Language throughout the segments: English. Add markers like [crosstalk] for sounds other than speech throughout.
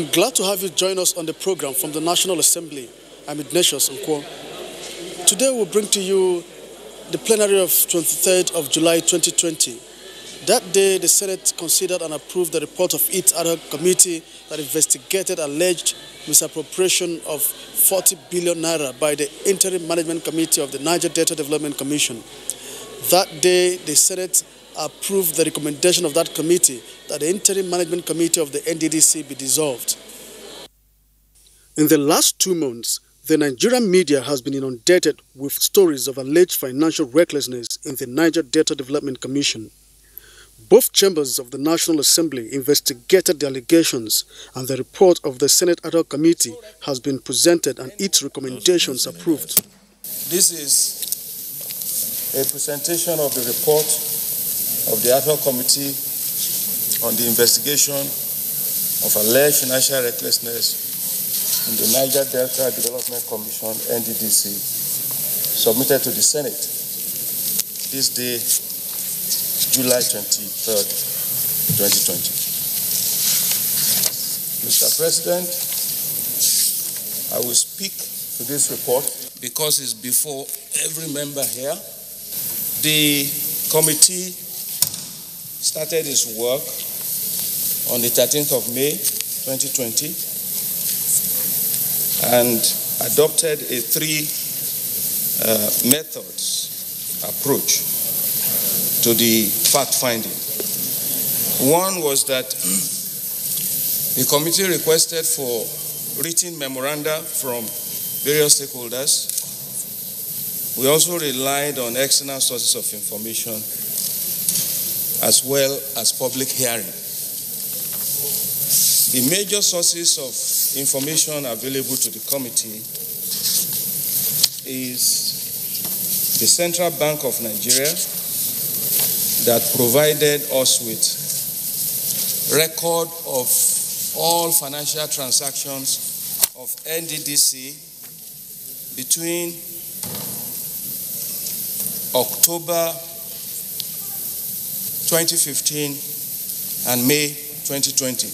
I'm glad to have you join us on the program from the National Assembly. I'm Ignatius Nkwo. Today we'll bring to you the plenary of 23rd of July 2020. That day, the Senate considered and approved the report of its ad hoc committee that investigated alleged misappropriation of 40 billion naira by the Interim Management Committee of the Niger Delta Development Commission. That day, the Senate approved the recommendation of that committee that the Interim Management Committee of the NDDC be dissolved. In the last two months, the Nigerian media has been inundated with stories of alleged financial recklessness in the Niger Delta Development Commission. Both chambers of the National Assembly investigated the allegations and the report of the Senate hoc Committee has been presented and its recommendations approved. This is a presentation of the report of the Ad hoc Committee on the investigation of alleged financial recklessness in the Niger Delta Development Commission, NDDC, submitted to the Senate this day, July 23rd, 2020. Mr. President, I will speak to this report because it's before every member here. The committee started his work on the 13th of May 2020 and adopted a three uh, methods approach to the fact finding. One was that [clears throat] the committee requested for written memoranda from various stakeholders. We also relied on external sources of information as well as public hearing. The major sources of information available to the committee is the Central Bank of Nigeria that provided us with record of all financial transactions of NDDC between October 2015 and May 2020.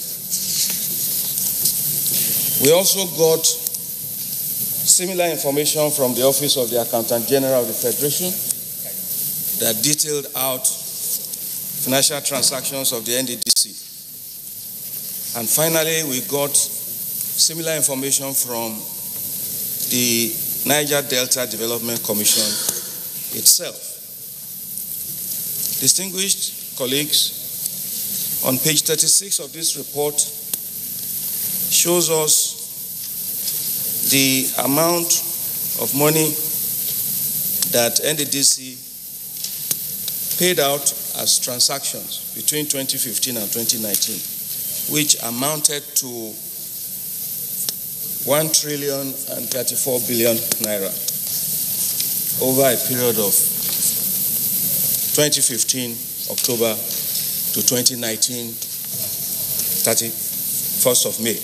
We also got similar information from the Office of the Accountant General of the Federation that detailed out financial transactions of the NDDC. And finally, we got similar information from the Niger Delta Development Commission itself. Distinguished colleagues, on page 36 of this report shows us the amount of money that NDDC paid out as transactions between 2015 and 2019, which amounted to 1 trillion and 34 billion naira over a period of 2015 October to 2019 31st of May.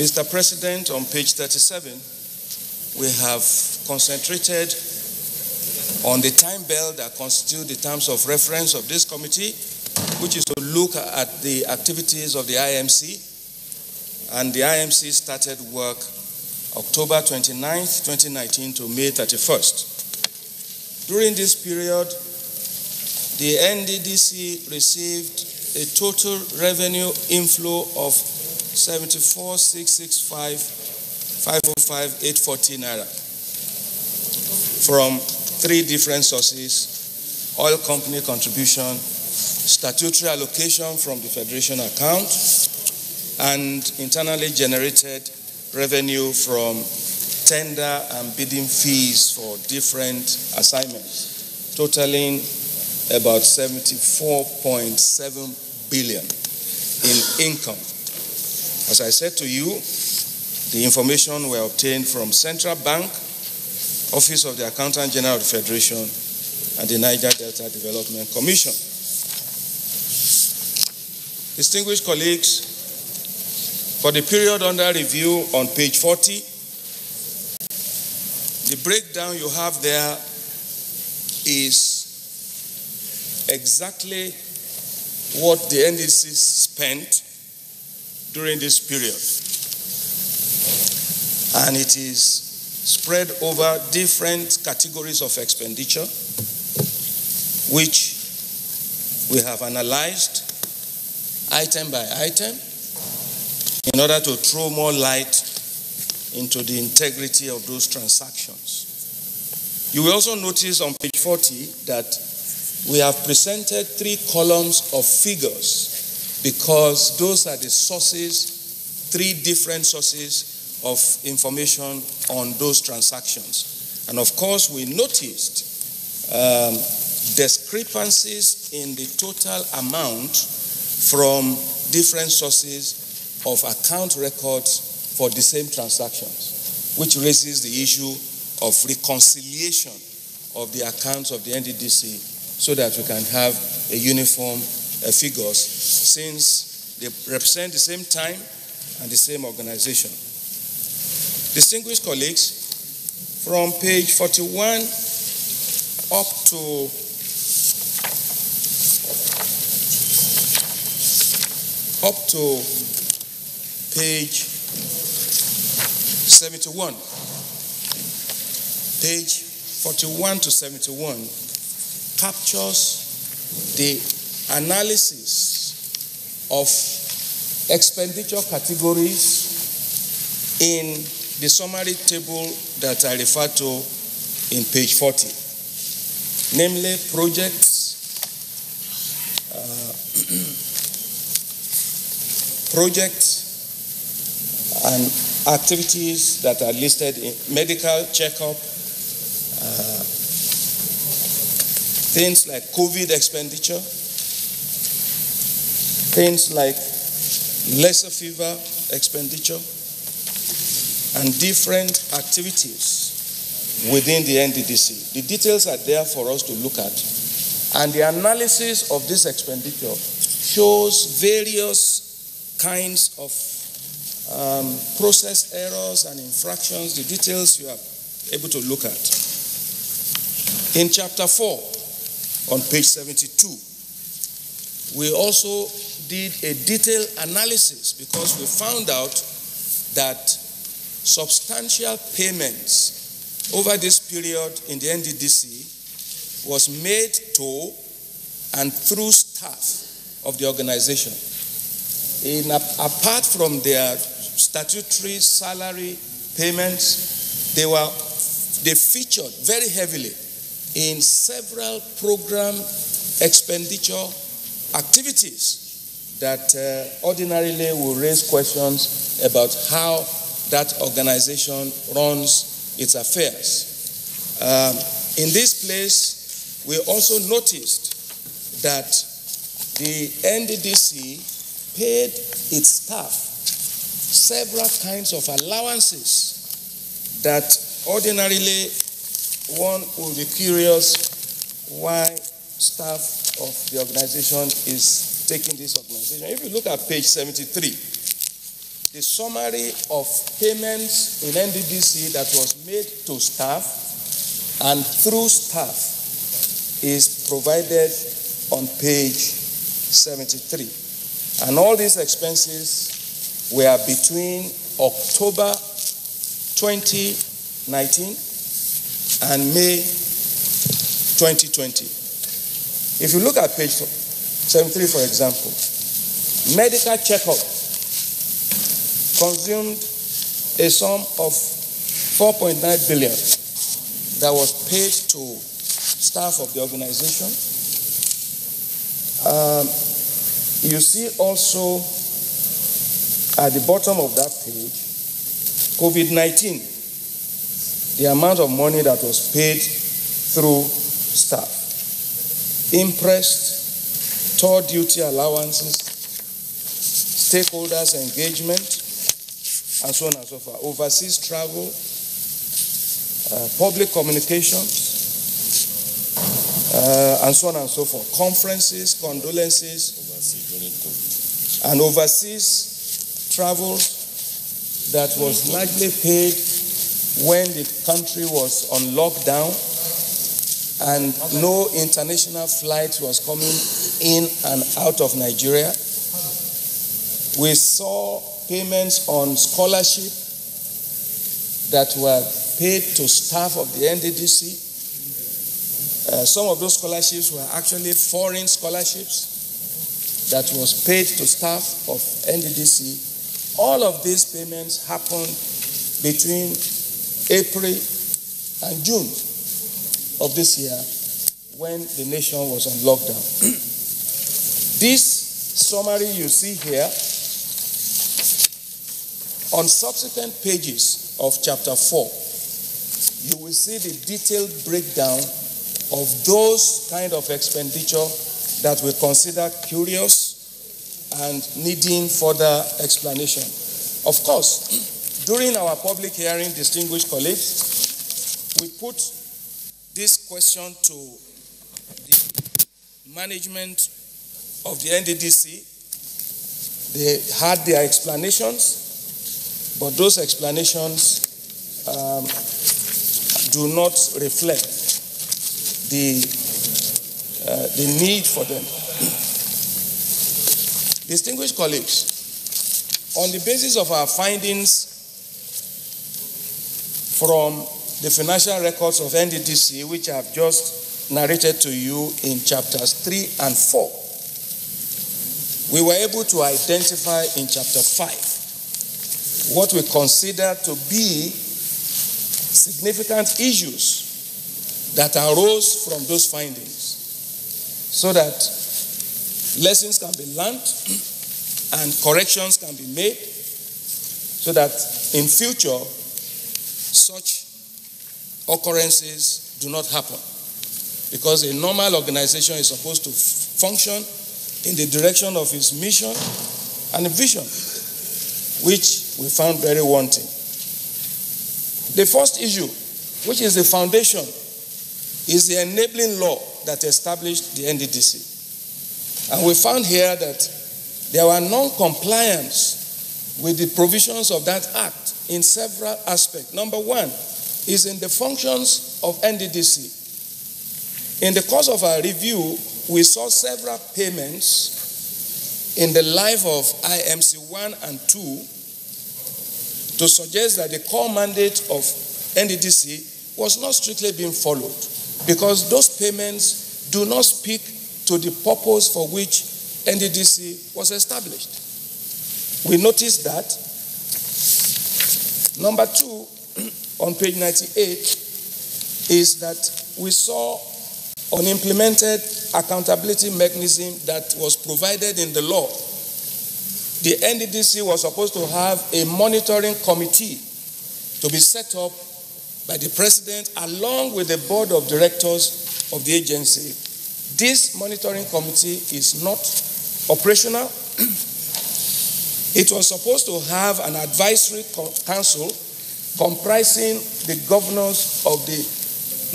Mr. President, on page 37, we have concentrated on the time belt that constitute the terms of reference of this committee, which is to look at the activities of the IMC. And the IMC started work October 29th, 2019 to May 31st. During this period, the NDDC received a total revenue inflow of 74,665,505,840 naira from three different sources oil company contribution, statutory allocation from the Federation account, and internally generated revenue from tender and bidding fees for different assignments, totaling about 74.7 billion in income. As I said to you, the information were obtained from Central Bank, Office of the Accountant General of the Federation, and the Niger Delta Development Commission. Distinguished colleagues, for the period under review on page 40, the breakdown you have there is exactly what the NDC spent during this period. And it is spread over different categories of expenditure, which we have analyzed item by item in order to throw more light into the integrity of those transactions. You will also notice on page 40 that we have presented three columns of figures because those are the sources, three different sources of information on those transactions. And of course, we noticed um, discrepancies in the total amount from different sources of account records for the same transactions, which raises the issue of reconciliation of the accounts of the NDDC so that we can have a uniform uh, figures since they represent the same time and the same organization. Distinguished colleagues, from page 41 up to up to page 71. Page 41 to 71 captures the analysis of expenditure categories in the summary table that I refer to in page 40, namely projects, uh, [clears throat] projects and activities that are listed in medical checkup, uh, things like COVID expenditure, things like Lassa fever expenditure, and different activities within the NDDC. The details are there for us to look at. And the analysis of this expenditure shows various kinds of um, process errors and infractions. The details you are able to look at. In chapter 4, on page 72. We also did a detailed analysis because we found out that substantial payments over this period in the NDDC was made to and through staff of the organization. In, apart from their statutory salary payments, they were they featured very heavily in several program expenditure activities that uh, ordinarily will raise questions about how that organization runs its affairs. Um, in this place, we also noticed that the NDDC paid its staff several kinds of allowances that ordinarily one would be curious why staff of the organization is taking this organization. If you look at page 73, the summary of payments in NDDC that was made to staff and through staff is provided on page 73. And all these expenses were between October 2019 and May 2020. If you look at page 73, for example, medical checkup consumed a sum of 4.9 billion that was paid to staff of the organization. Um, you see also at the bottom of that page, COVID 19 the amount of money that was paid through staff. Imprest, tour duty allowances, stakeholders' engagement, and so on and so forth. Overseas travel, uh, public communications, uh, and so on and so forth. Conferences, condolences, and overseas travel that was largely paid when the country was on lockdown and no international flight was coming in and out of Nigeria. We saw payments on scholarship that were paid to staff of the NDDC. Uh, some of those scholarships were actually foreign scholarships that was paid to staff of NDDC. All of these payments happened between April and June of this year when the nation was on lockdown. [clears throat] this summary you see here on subsequent pages of chapter 4, you will see the detailed breakdown of those kind of expenditure that we consider curious and needing further explanation. Of course, during our public hearing, distinguished colleagues, we put this question to the management of the NDDC. They had their explanations, but those explanations um, do not reflect the, uh, the need for them. Distinguished colleagues, on the basis of our findings from the financial records of NDDC, which I have just narrated to you in chapters 3 and 4, we were able to identify in chapter 5 what we consider to be significant issues that arose from those findings so that lessons can be learned and corrections can be made so that in future such occurrences do not happen because a normal organization is supposed to function in the direction of its mission and vision which we found very wanting the first issue, which is the foundation, is the enabling law that established the NDDC. And we found here that there were non compliance with the provisions of that act in several aspects. Number one is in the functions of NDDC. In the course of our review, we saw several payments in the life of IMC 1 and 2 to suggest that the core mandate of NDDC was not strictly being followed because those payments do not speak to the purpose for which NDDC was established. We noticed that. Number two, [clears throat] on page 98, is that we saw an implemented accountability mechanism that was provided in the law the NDDC was supposed to have a monitoring committee to be set up by the president along with the board of directors of the agency. This monitoring committee is not operational. it was supposed to have an advisory council comprising the governors of the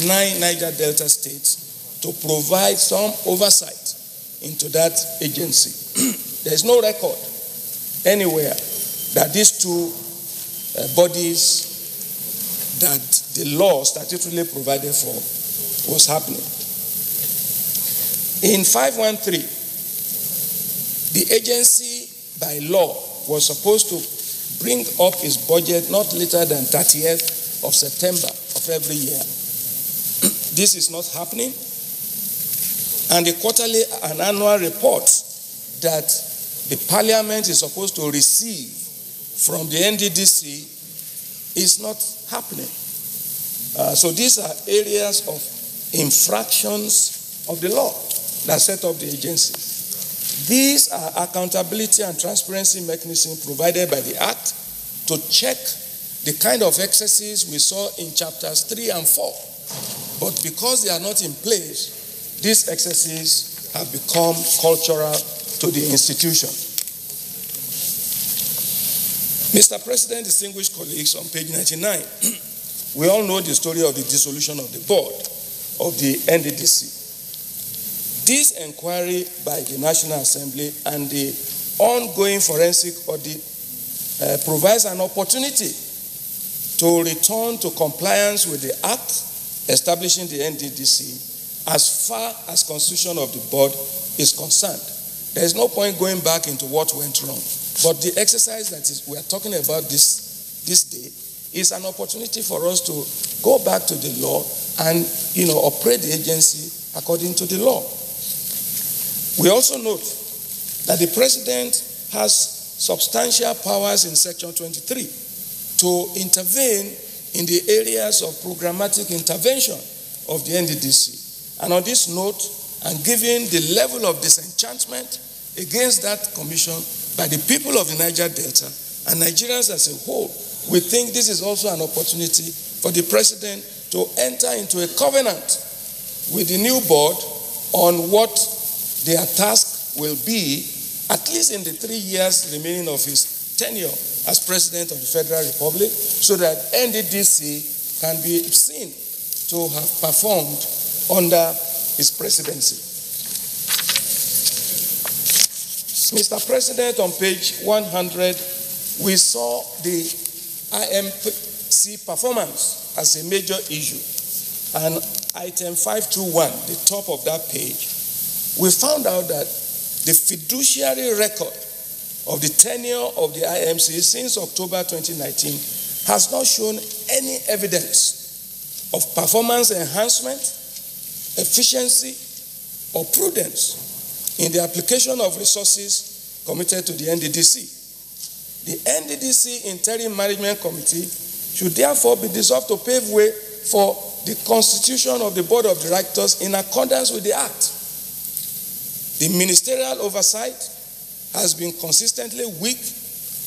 nine Niger Delta states to provide some oversight into that agency. [clears throat] there is no record anywhere that these two uh, bodies that the law statutorily provided for was happening. In 513, the agency by law was supposed to bring up its budget not later than 30th of September of every year. [clears throat] this is not happening. And the quarterly and annual reports that the parliament is supposed to receive from the NDDC is not happening. Uh, so these are areas of infractions of the law that set up the agencies. These are accountability and transparency mechanisms provided by the Act to check the kind of excesses we saw in chapters 3 and 4. But because they are not in place, these excesses have become cultural to the institution. Mr. President, distinguished colleagues, on page 99, [clears throat] we all know the story of the dissolution of the board of the NDDC. This inquiry by the National Assembly and the ongoing forensic audit uh, provides an opportunity to return to compliance with the Act establishing the NDDC as far as constitution of the board is concerned. There is no point going back into what went wrong. But the exercise that is, we are talking about this, this day is an opportunity for us to go back to the law and you know operate the agency according to the law. We also note that the president has substantial powers in section 23 to intervene in the areas of programmatic intervention of the NDDC. And on this note, and given the level of disenchantment against that commission by the people of the Niger Delta and Nigerians as a whole, we think this is also an opportunity for the president to enter into a covenant with the new board on what their task will be, at least in the three years remaining of his tenure as president of the Federal Republic, so that NDDC can be seen to have performed under his presidency. Mr. President, on page 100, we saw the IMC performance as a major issue. And item 521, the top of that page, we found out that the fiduciary record of the tenure of the IMC since October 2019 has not shown any evidence of performance enhancement, efficiency, or prudence in the application of resources committed to the NDDC. The NDDC Interim Management Committee should therefore be dissolved to pave way for the constitution of the Board of Directors in accordance with the Act. The ministerial oversight has been consistently weak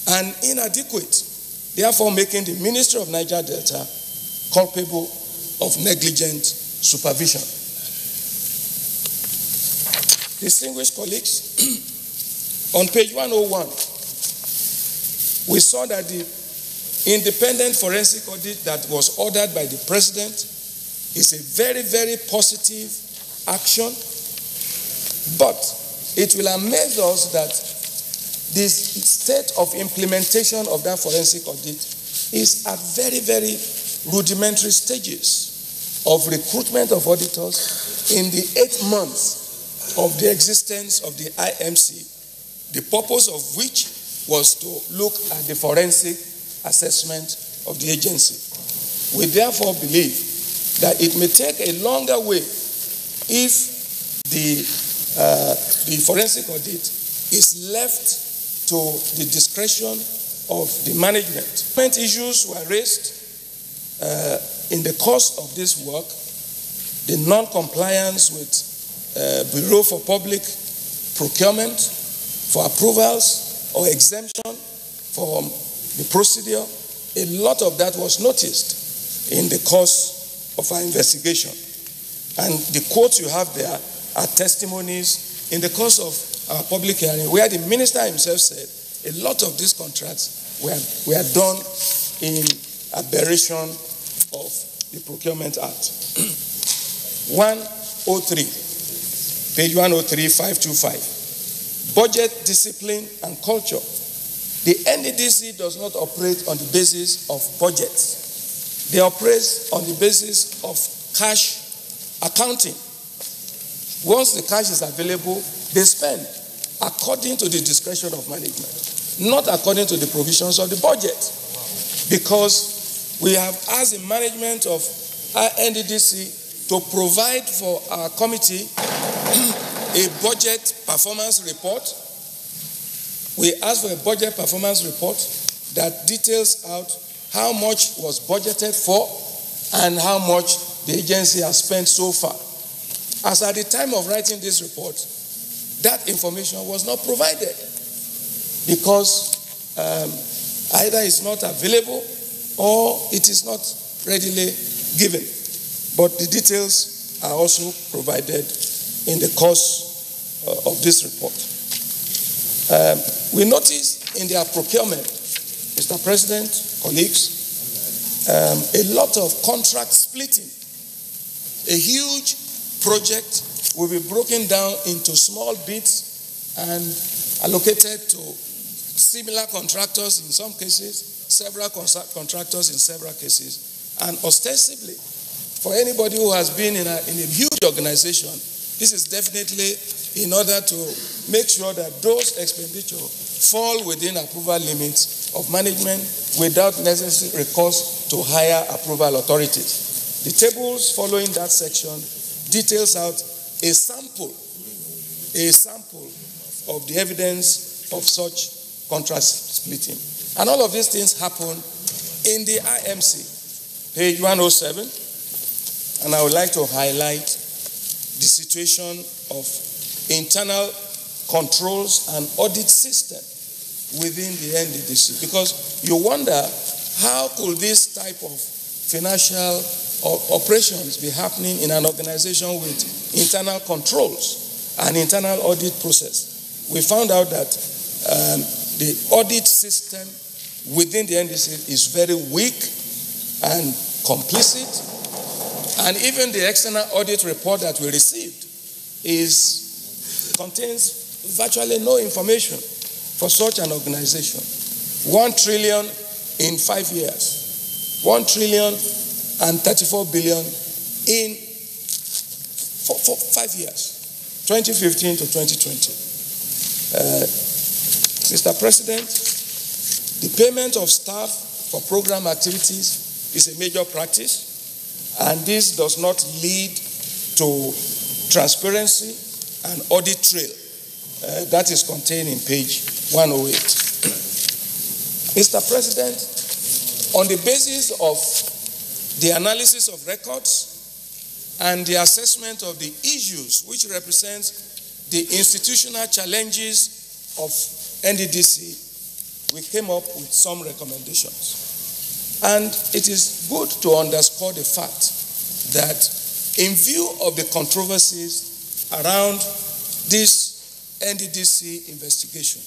and inadequate, therefore making the Ministry of Niger Delta culpable of negligent supervision. Distinguished colleagues, [clears throat] on page 101, we saw that the independent forensic audit that was ordered by the president is a very, very positive action, but it will amaze us that the state of implementation of that forensic audit is at very, very rudimentary stages of recruitment of auditors in the eight months of the existence of the IMC, the purpose of which was to look at the forensic assessment of the agency. We therefore believe that it may take a longer way if the, uh, the forensic audit is left to the discretion of the management. Issues were raised uh, in the course of this work, the non-compliance with uh, Bureau for Public Procurement for approvals or exemption from the procedure, a lot of that was noticed in the course of our investigation. And the quotes you have there are testimonies in the course of our public hearing where the minister himself said a lot of these contracts were, were done in aberration of the Procurement Act. [clears throat] 103, page 103, 525. Budget discipline and culture the NDDC does not operate on the basis of budgets. They operate on the basis of cash accounting. Once the cash is available, they spend according to the discretion of management, not according to the provisions of the budget. Because we have asked the management of our NDDC to provide for our committee [clears throat] a budget performance report we asked for a budget performance report that details out how much was budgeted for and how much the agency has spent so far. As at the time of writing this report, that information was not provided because um, either it's not available or it is not readily given. But the details are also provided in the course uh, of this report. Um, we noticed in their procurement, Mr. President, colleagues, um, a lot of contract splitting. A huge project will be broken down into small bits and allocated to similar contractors in some cases, several contractors in several cases. And ostensibly, For anybody who has been in a, in a huge organization, this is definitely in order to make sure that those expenditures fall within approval limits of management without necessary recourse to higher approval authorities. The tables following that section details out a sample, a sample of the evidence of such contract splitting. And all of these things happen in the IMC, page 107. And I would like to highlight the situation of internal controls and audit system within the NDDC because you wonder how could this type of financial operations be happening in an organization with internal controls and internal audit process. We found out that um, the audit system within the NDC is very weak and complicit, and even the external audit report that we received is contains virtually no information for such an organization. One trillion in five years, one trillion and 34 billion in five years, 2015 to 2020. Uh, Mr. President, the payment of staff for program activities is a major practice, and this does not lead to transparency and audit trail. Uh, that is contained in page 108. Mr. President, on the basis of the analysis of records, and the assessment of the issues which represent the institutional challenges of NDDC, we came up with some recommendations. And it is good to underscore the fact that in view of the controversies around this NDDC investigation,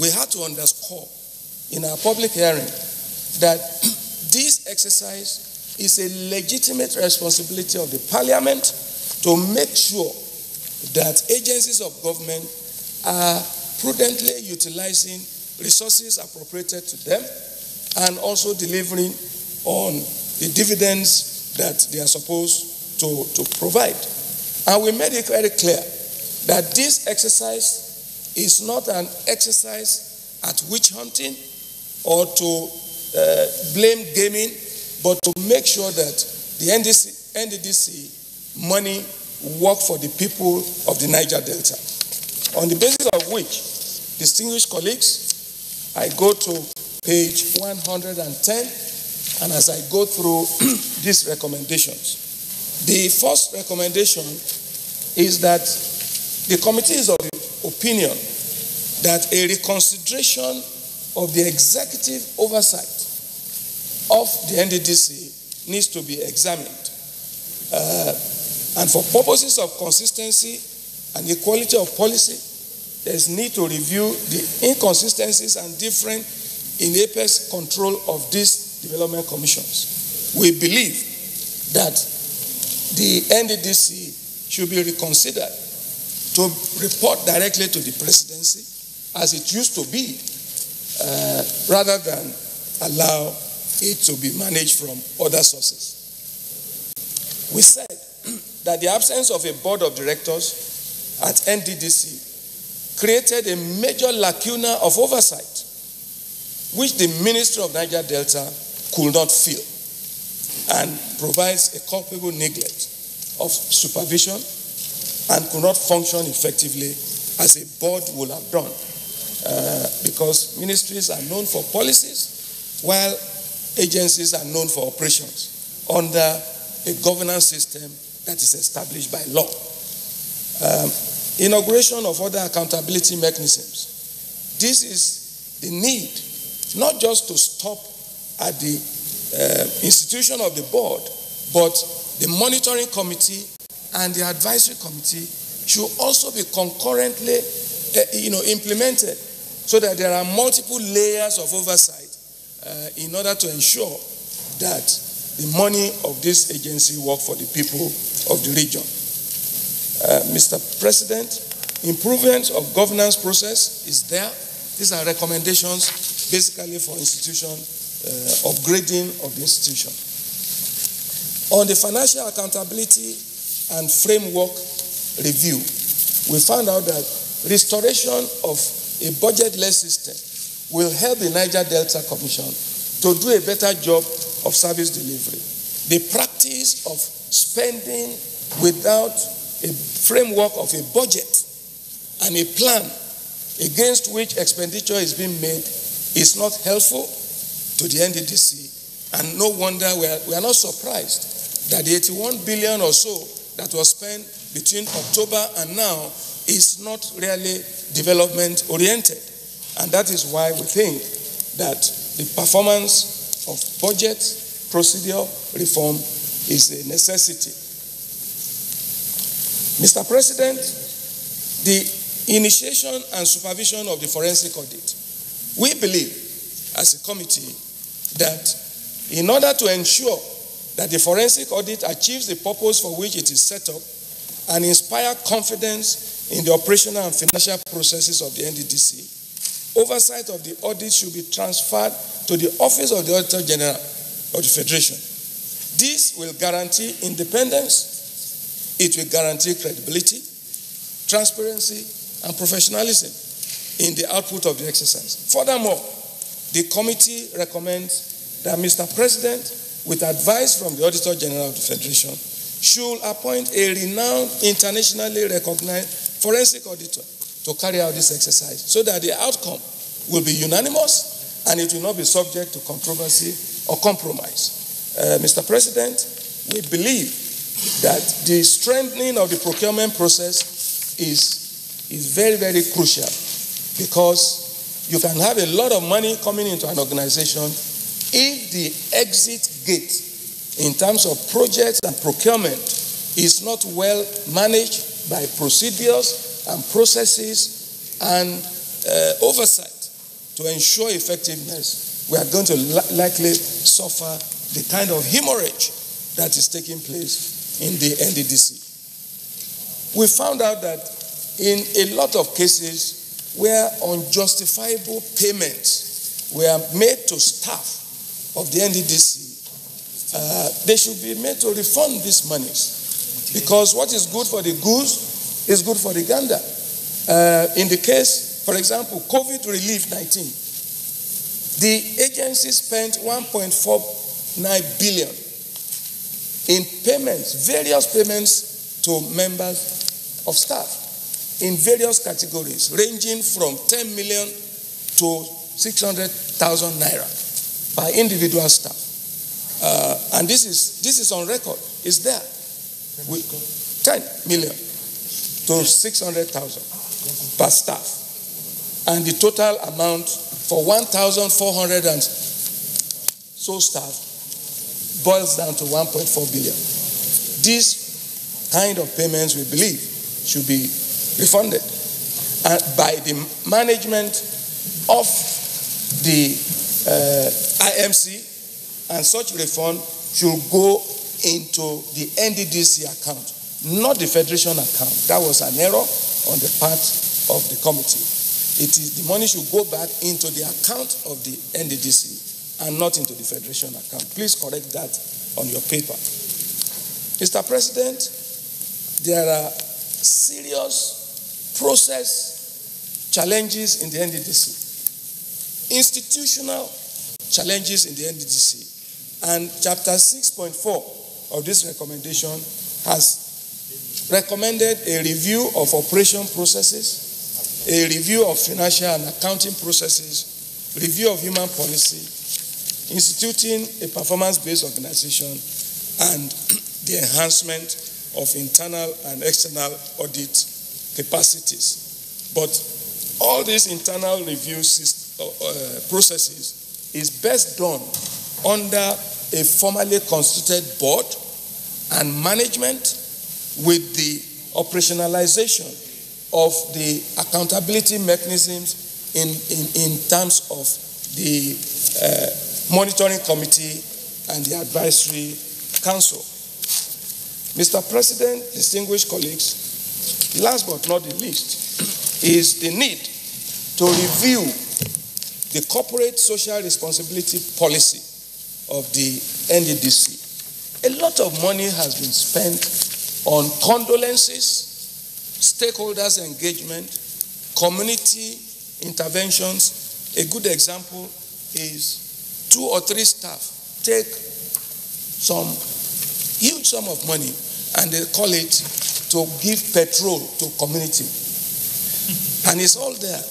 we had to underscore in our public hearing that [clears throat] this exercise is a legitimate responsibility of the parliament to make sure that agencies of government are prudently utilizing resources appropriated to them and also delivering on the dividends that they are supposed to, to provide. And we made it very clear that this exercise is not an exercise at witch hunting or to uh, blame gaming but to make sure that the NDC, NDDC money work for the people of the Niger Delta. On the basis of which, distinguished colleagues, I go to page 110, and as I go through [clears throat] these recommendations, the first recommendation is that the committee is of the opinion that a reconsideration of the executive oversight of the NDDC needs to be examined. Uh, and for purposes of consistency and equality of policy, there's need to review the inconsistencies and different in apex control of these development commissions. We believe that the NDDC should be reconsidered to report directly to the presidency as it used to be, uh, rather than allow it to be managed from other sources. We said that the absence of a board of directors at NDDC created a major lacuna of oversight, which the Ministry of Niger Delta could not fill, and provides a culpable neglect of supervision and could not function effectively as a board would have done. Uh, because ministries are known for policies, while agencies are known for operations under a governance system that is established by law. Um, inauguration of other accountability mechanisms. This is the need, not just to stop at the uh, institution of the board, but the monitoring committee and the advisory committee should also be concurrently uh, you know, implemented so that there are multiple layers of oversight uh, in order to ensure that the money of this agency work for the people of the region. Uh, Mr. President, improvement of governance process is there. These are recommendations basically for institution uh, upgrading of the institution. On the financial accountability and framework review, we found out that restoration of a budget-less system will help the Niger Delta Commission to do a better job of service delivery. The practice of spending without a framework of a budget and a plan against which expenditure is being made is not helpful to the NDDC. And no wonder we are, we are not surprised that the 81 billion or so that was spent between October and now is not really development oriented. And that is why we think that the performance of budget procedure reform is a necessity. Mr. President, the initiation and supervision of the forensic audit. We believe, as a committee, that in order to ensure that the forensic audit achieves the purpose for which it is set up and inspire confidence in the operational and financial processes of the NDDC, oversight of the audit should be transferred to the Office of the Auditor General of the Federation. This will guarantee independence, it will guarantee credibility, transparency, and professionalism in the output of the exercise. Furthermore, the committee recommends that Mr. President, with advice from the Auditor General of the Federation, should appoint a renowned, internationally recognized forensic auditor to carry out this exercise so that the outcome will be unanimous and it will not be subject to controversy or compromise. Uh, Mr. President, we believe that the strengthening of the procurement process is, is very, very crucial because you can have a lot of money coming into an organization if the exit gate in terms of projects and procurement is not well managed by procedures and processes and uh, oversight to ensure effectiveness, we are going to li- likely suffer the kind of hemorrhage that is taking place in the NDDC. We found out that in a lot of cases, where unjustifiable payments were made to staff of the NDDC, uh, they should be made to refund these monies. Because what is good for the goose is good for Uganda. Uh, in the case, for example, COVID relief 19, the agency spent 1.49 billion in payments, various payments to members of staff in various categories, ranging from 10 million to 600,000 naira by individual staff. Uh, and this is, this is on record, it's there. We, 10 million to 600,000 per staff. And the total amount for 1,400 and so staff boils down to 1.4 billion. These kind of payments, we believe, should be refunded by the management of the uh, IMC, and such refund should go into the NDDC account, not the Federation account. That was an error on the part of the committee. It is the money should go back into the account of the NDDC and not into the Federation account. Please correct that on your paper. Mr. President, there are serious process challenges in the NDDC, institutional challenges in the NDDC. And chapter 6.4 of this recommendation has recommended a review of operation processes, a review of financial and accounting processes, review of human policy, instituting a performance based organization, and [clears throat] the enhancement of internal and external audit capacities. But all these internal review uh, processes is best done under a formally constituted board and management with the operationalization of the accountability mechanisms in, in, in terms of the uh, monitoring committee and the advisory council. Mr. President, distinguished colleagues, last but not the least is the need to review the corporate social responsibility policy of the NDDC. A lot of money has been spent on condolences, stakeholders' engagement, community interventions. A good example is two or three staff take some huge sum of money and they call it to give petrol to community. And it's all there.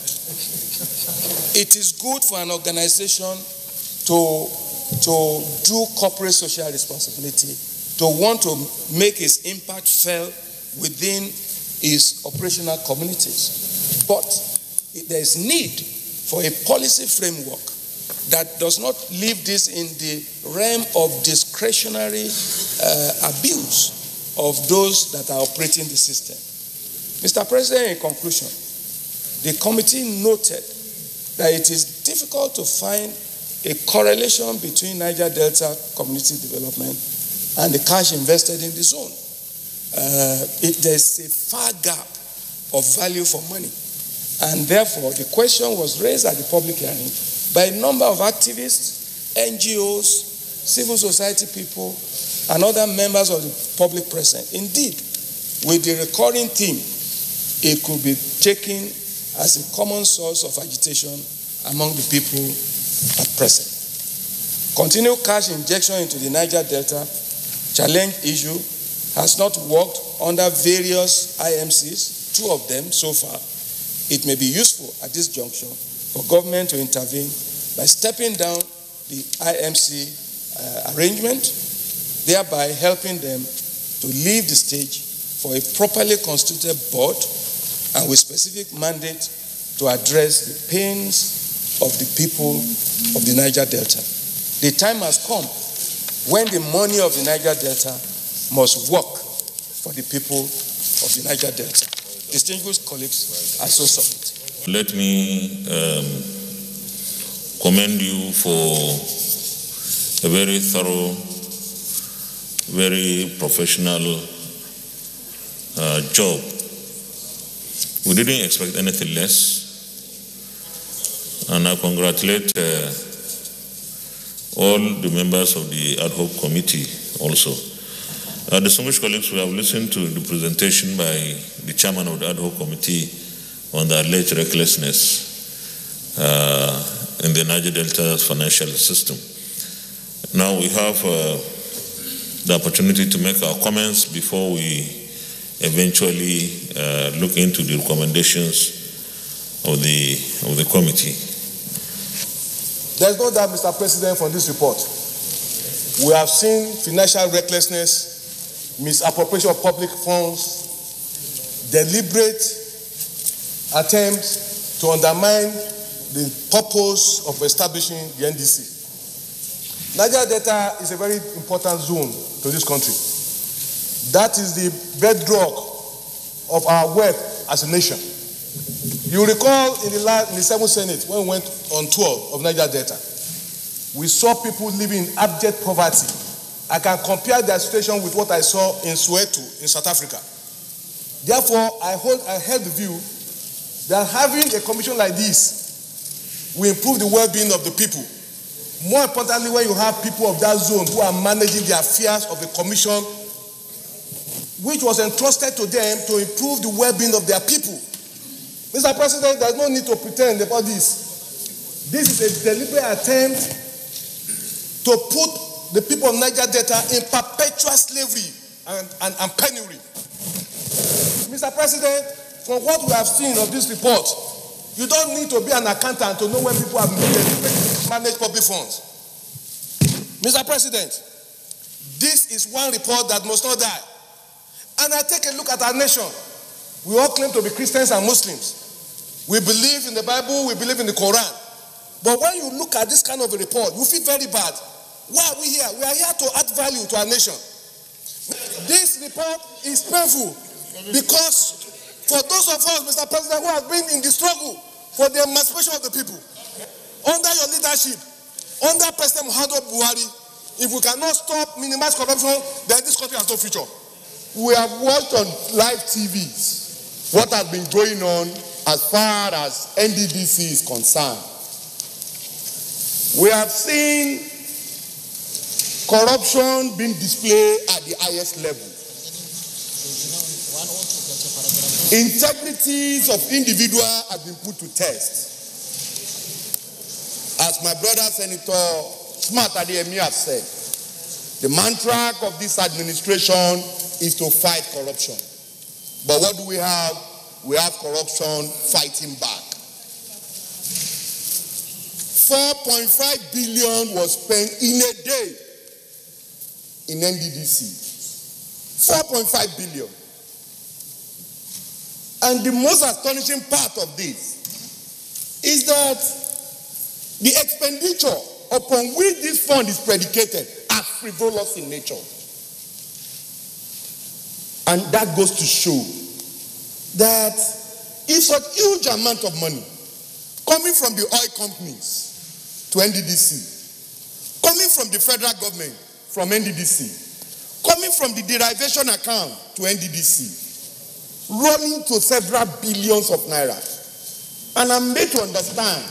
It is good for an organization to, to do corporate social responsibility, to want to make his impact felt within his operational communities. But there is need for a policy framework that does not leave this in the realm of discretionary uh, abuse of those that are operating the system. Mr. President, in conclusion, the committee noted that it is difficult to find a correlation between Niger Delta community development and the cash invested in the zone. Uh, it, there's a far gap of value for money. And therefore, the question was raised at the public hearing by a number of activists, NGOs, civil society people, and other members of the public present. Indeed, with the recurring theme, it could be taken as a common source of agitation among the people at present. Continued cash injection into the Niger Delta challenge issue has not worked under various IMCs, two of them so far. It may be useful at this juncture for government to intervene by stepping down the IMC uh, arrangement, thereby helping them to leave the stage for a properly constituted board and with specific mandate to address the pains of the people of the Niger Delta. The time has come when the money of the Niger Delta must work for the people of the Niger Delta. Distinguished colleagues, I so submit. Let me um, commend you for a very thorough, very professional uh, job. We didn't expect anything less. And I congratulate uh, all the members of the ad hoc committee also. Uh, distinguished colleagues, we have listened to the presentation by the chairman of the ad hoc committee on the alleged recklessness uh, in the Niger Delta financial system. Now we have uh, the opportunity to make our comments before we eventually uh, look into the recommendations of the, of the committee. There's no doubt, Mr. President, from this report. We have seen financial recklessness, misappropriation of public funds, deliberate attempts to undermine the purpose of establishing the NDC. Niger Delta is a very important zone to this country. That is the bedrock of our wealth as a nation. You recall in the, last, in the seventh Senate when we went on tour of Niger Delta, we saw people living in abject poverty. I can compare their situation with what I saw in Soweto in South Africa. Therefore, I hold I held the view that having a commission like this will improve the well-being of the people. More importantly, when you have people of that zone who are managing the affairs of the commission, which was entrusted to them to improve the well-being of their people. Mr. President, there's no need to pretend about this. This is a deliberate attempt to put the people of Niger Delta in perpetual slavery and, and, and penury. Mr. President, from what we have seen of this report, you don't need to be an accountant to know when people have managed public funds. Mr. President, this is one report that must not die. And I take a look at our nation. We all claim to be Christians and Muslims. We believe in the Bible, we believe in the Quran. But when you look at this kind of a report, you feel very bad. Why are we here? We are here to add value to our nation. This report is painful because for those of us, Mr. President, who have been in the struggle for the emancipation of the people, under your leadership, under President Muhammadu Buhari, if we cannot stop, minimize corruption, then this country has no future. We have watched on live TVs what has been going on as far as NDDC is concerned. We have seen corruption being displayed at the highest level. Integrities of individuals have been put to test. As my brother Senator Smart Adeyemi has said, the mantra of this administration is to fight corruption. But what do we have? We have corruption fighting back. 4.5 billion was spent in a day in NDDC. 4.5 billion. And the most astonishing part of this is that the expenditure upon which this fund is predicated are frivolous in nature. And that goes to show that such huge amount of money coming from the oil companies to NDDC, coming from the federal government from NDDC, coming from the derivation account to NDDC, rolling to several billions of naira. And I'm made to understand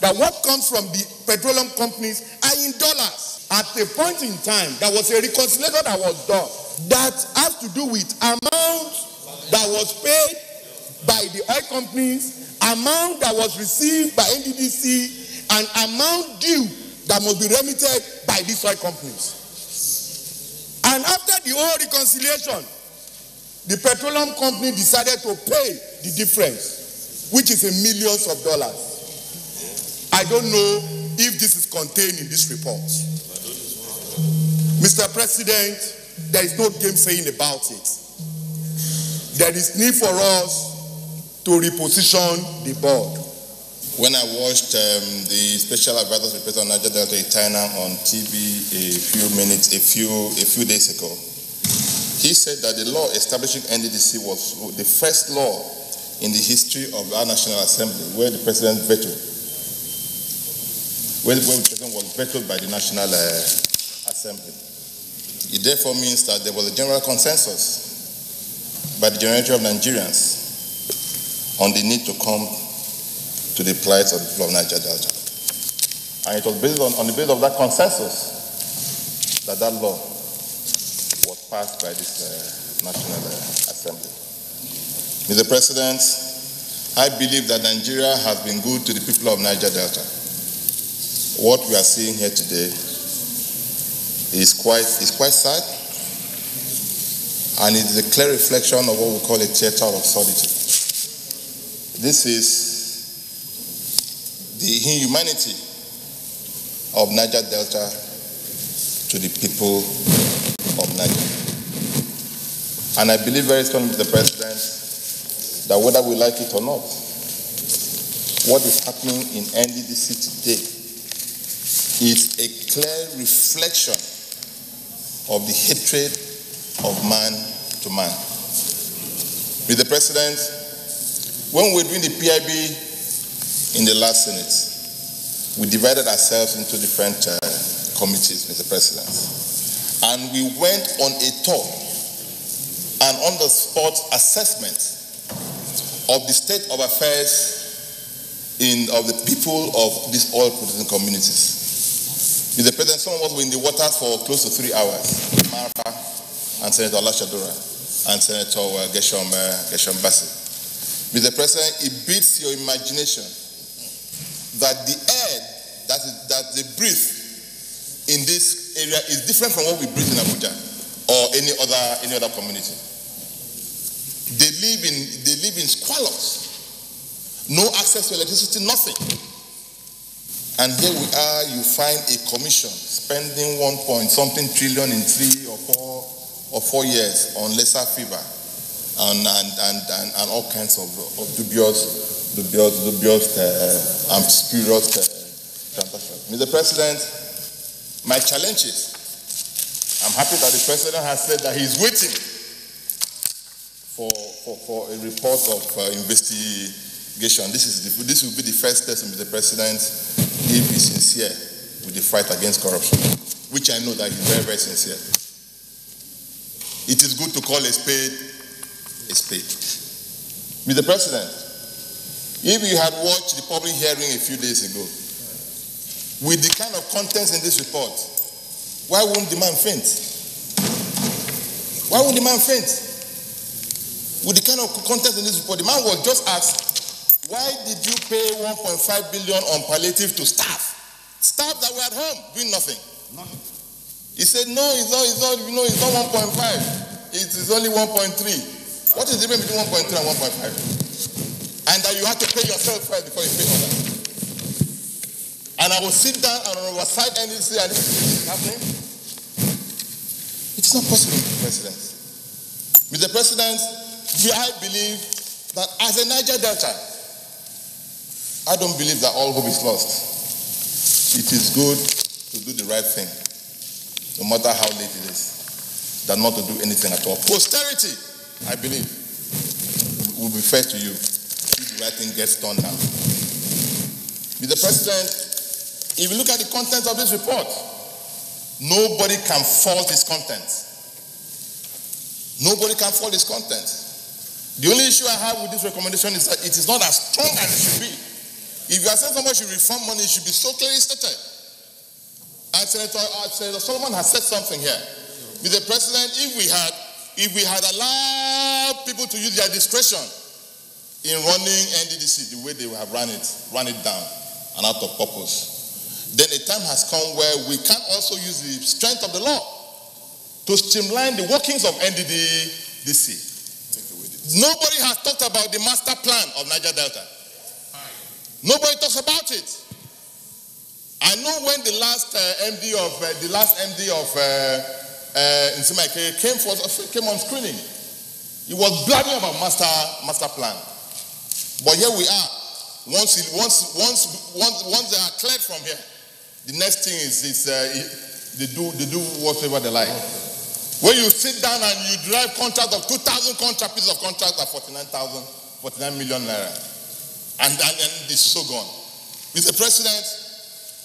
that what comes from the petroleum companies are in dollars. At a point in time, there was a reconciliation that was done that has to do with amount that was paid by the oil companies, amount that was received by NDDC, and amount due that must be remitted by these oil companies. And after the whole reconciliation, the petroleum company decided to pay the difference, which is in millions of dollars. I don't know if this is contained in this report. Mr. President, there is no game saying about it. There is need for us to reposition the board. When I watched um, the special advisor to President Niger Delta Ita Enang on TV a few minutes, a few a few days ago, he said that the law establishing NDDC was the first law in the history of our National Assembly where the president vetoed, where where the president was vetoed by the National uh, Assembly. It therefore means that there was a general consensus by the majority of Nigerians on the need to come to the plight of the people of Niger Delta. And it was based on, on the basis of that consensus that that law was passed by this uh, National uh, Assembly. Mr. President, I believe that Nigeria has been good to the people of Niger Delta. What we are seeing here today is quite, is quite sad, and it is a clear reflection of what we call a theater of solitude. This is the inhumanity of Niger Delta to the people of Niger. And I believe very strongly, Mr. President, that whether we like it or not, what is happening in NDDC today is a clear reflection of the hatred of man to man. Mr. President, when we were doing the PIB in the last Senate, we divided ourselves into different uh, committees, Mr. President. And we went on a tour, and on the spot assessment of the state of affairs in, of the people of these oil producing communities. Mr. President, some of us were in the water for close to three hours. And Senator Alasoadura and Senator uh, Gershom, uh, Gershom Bassey. Mr. President, it beats your imagination that the air that, is, that they breathe in this area is different from what we breathe in Abuja or any other any other community. They live in they live in squalors, no access to electricity, nothing. And here we are, you find a commission spending one point something trillion in three or four or four years on Lassa fever and and, and, and, and all kinds of, of dubious dubious, dubious uh, and spurious uh. Mr. President, my challenge is, I'm happy that the President has said that he's waiting for, for, for a report of uh, investigation. This, is the, this will be the first test, Mr. President, if he's sincere with the fight against corruption, which I know that he's very, very sincere. It is good to call a spade a spade. Mr. President, if you had watched the public hearing a few days ago, with the kind of contents in this report, why won't the man faint? Why won't the man faint? With the kind of content in this report, the man was just asked, why did you pay 1.5 billion on palliative to staff? Staff that were at home doing nothing. Nothing. He said, no, it's not, it's not, you know, it's not 1.5. It is only 1.3. What is the difference between 1.3 and 1.5? And that you have to pay yourself first before you pay others. And I will sit down and oversight NDDC and this is happening. It is not possible, Mr. President. Mr. President, I believe that as a Niger Delta, I don't believe that all hope is lost. It is good to do the right thing, no matter how late it is, than not to do anything at all. Posterity, I believe, will be fair to you if the right thing gets done now. Mr. President, if you look at the content of this report, nobody can fault its content. Nobody can fault its content. The only issue I have with this recommendation is that it is not as strong as it should be. If you are saying somebody should reform money, it should be so clearly stated. And Senator, uh, Senator Solomon has said something here. Mr. President, if we had if we had allowed people to use their discretion in running NDDC the way they have run it, run it down and out of purpose, then a time has come where we can also use the strength of the law to streamline the workings of NDDC. Nobody has talked about the master plan of Niger Delta. Nobody talks about it. I know when the last uh, MD of uh, the last MD of uh, uh, came for came on screening, he was blabbing about master master plan. But here we are. Once once once once once they are cleared from here, the next thing is, is uh, they do they do whatever they like. When you sit down and you drive contract of 2,000 contract pieces of contract at 49,000, 49 million naira, and, and, and it's so gone. Mr. President,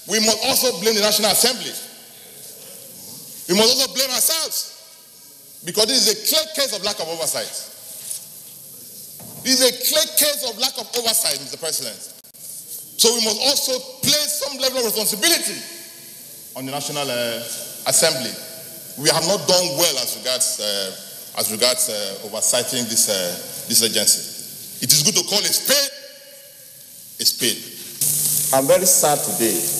we must also blame the National Assembly. We must also blame ourselves because this is a clear case of lack of oversight. This is a clear case of lack of oversight, Mr. President. So we must also place some level of responsibility on the National uh, Assembly. We have not done well as regards uh, as regards uh, oversighting this uh, this agency. It is good to call a spade a spade. I'm very sad today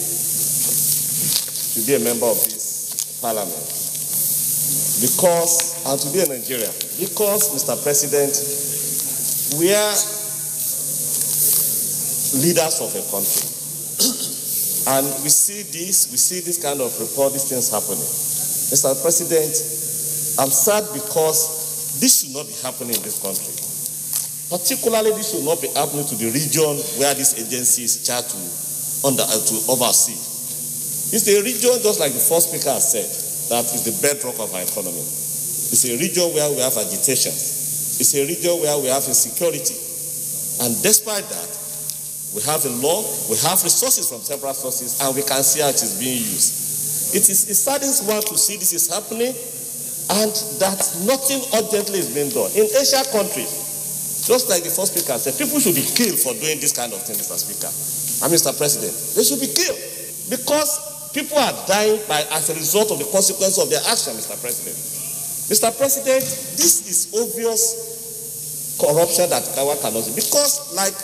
to be a member of this parliament because and to be a Nigerian because Mr. President we are leaders of a country. [clears throat] and we see this, we see this kind of report, these things happening. Mr. President, I'm sad because this should not be happening in this country. Particularly, this should not be happening to the region where agency is charged to, under, uh, to oversee. It's a region, just like the first speaker has said, that is the bedrock of our economy. It's a region where we have agitation. It's a region where we have insecurity. And despite that, we have a law, we have resources from several sources, and we can see how it is being used. It is it saddens one to see this is happening and that nothing urgently is being done. In Asia countries, just like the first speaker said, people should be killed for doing this kind of thing, Mr. Speaker. And Mr. President, they should be killed because people are dying by as a result of the consequence of their action, Mr. President. Mr. President, this is obvious corruption that Kawa cannot see. Because, like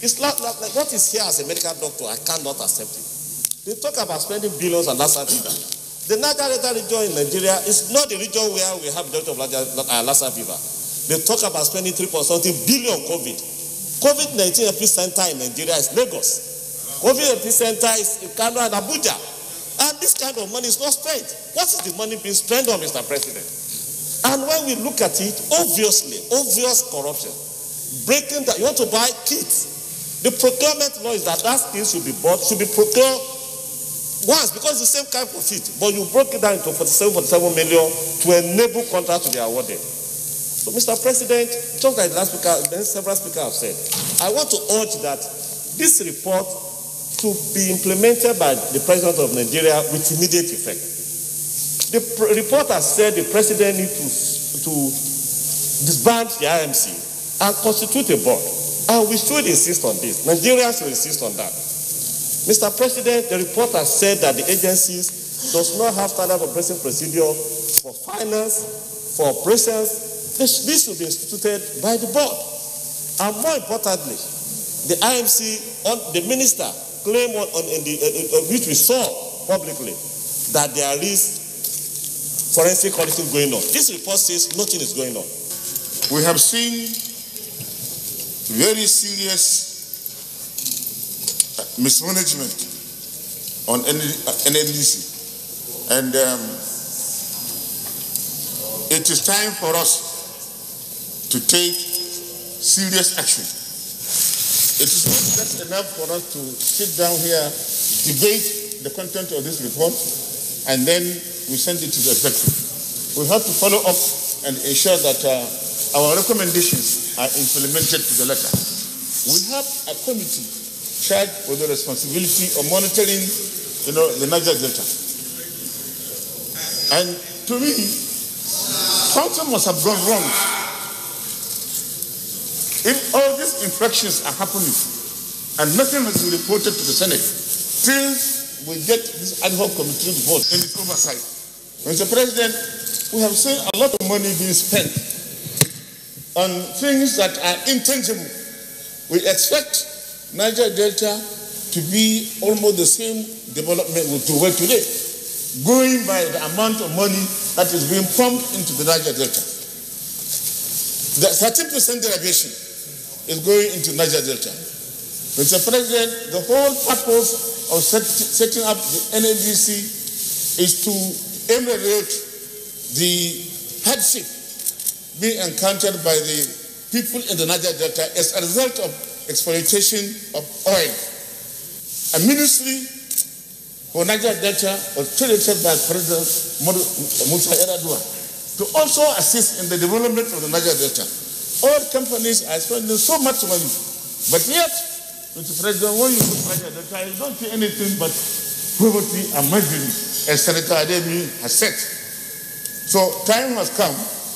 it's like, like what is here as a medical doctor, I cannot accept it. They talk about spending billions on Lassa fever. The Niger Delta region in Nigeria is not the region where we have the of uh, Lassa fever. They talk about spending 3 something billion COVID. COVID-19 epicenter in Nigeria is Lagos. COVID epicenter is in and Abuja. And this kind of money is not spent. What is the money being spent on, Mr. President? And when we look at it, obviously, obvious corruption. Breaking that, you want to buy kits the procurement law is that that skill should be bought, should be procured once because it's the same kind of it. But you broke it down into 47, 47 million to enable contract to be awarded. So, Mr. President, just like the last speaker, several speakers have said, I want to urge that this report to be implemented by the President of Nigeria with immediate effect. The report has said the President needs to, to disband the IMC and constitute a board. And we should insist on this. Nigerians should insist on that. Mr. President, the report has said that the agencies does not have standard operating procedure for finance, for operations. This, this should be instituted by the board. And more importantly, the IMC, the minister claim on, on in the, uh, which we saw publicly, that there is forensic auditing going on. This report says nothing is going on. We have seen very serious mismanagement on NDDC. And um, it is time for us to take serious action. It is not just enough for us to sit down here, debate the content of this report, and then we send it to the executive. We have to follow up and ensure that uh, our recommendations are implemented to the letter. We have a committee charged with the responsibility of monitoring, you know, the Niger Delta. And to me, something must have gone wrong. If all infractions are happening and nothing has been reported to the Senate, till we get this ad hoc committee report in its oversight. Mr. President, we have seen a lot of money being spent on things that are intangible. We expect Niger Delta to be almost the same development we do well today, going by the amount of money that is being pumped into the Niger Delta. The 13% derivation is going into Niger Delta. Mr. President, the whole purpose of set, setting up the NDDC is to ameliorate the hardship being encountered by the people in the Niger Delta as a result of exploitation of oil. A ministry for Niger Delta was created by President Musa Yar'Adua to also assist in the development of the Niger Delta. Oil companies are spending so much money, but yet, Mr. President, when you put Niger Delta, you don't see anything but poverty and misery, as Senator Adeyemi has said. So time has come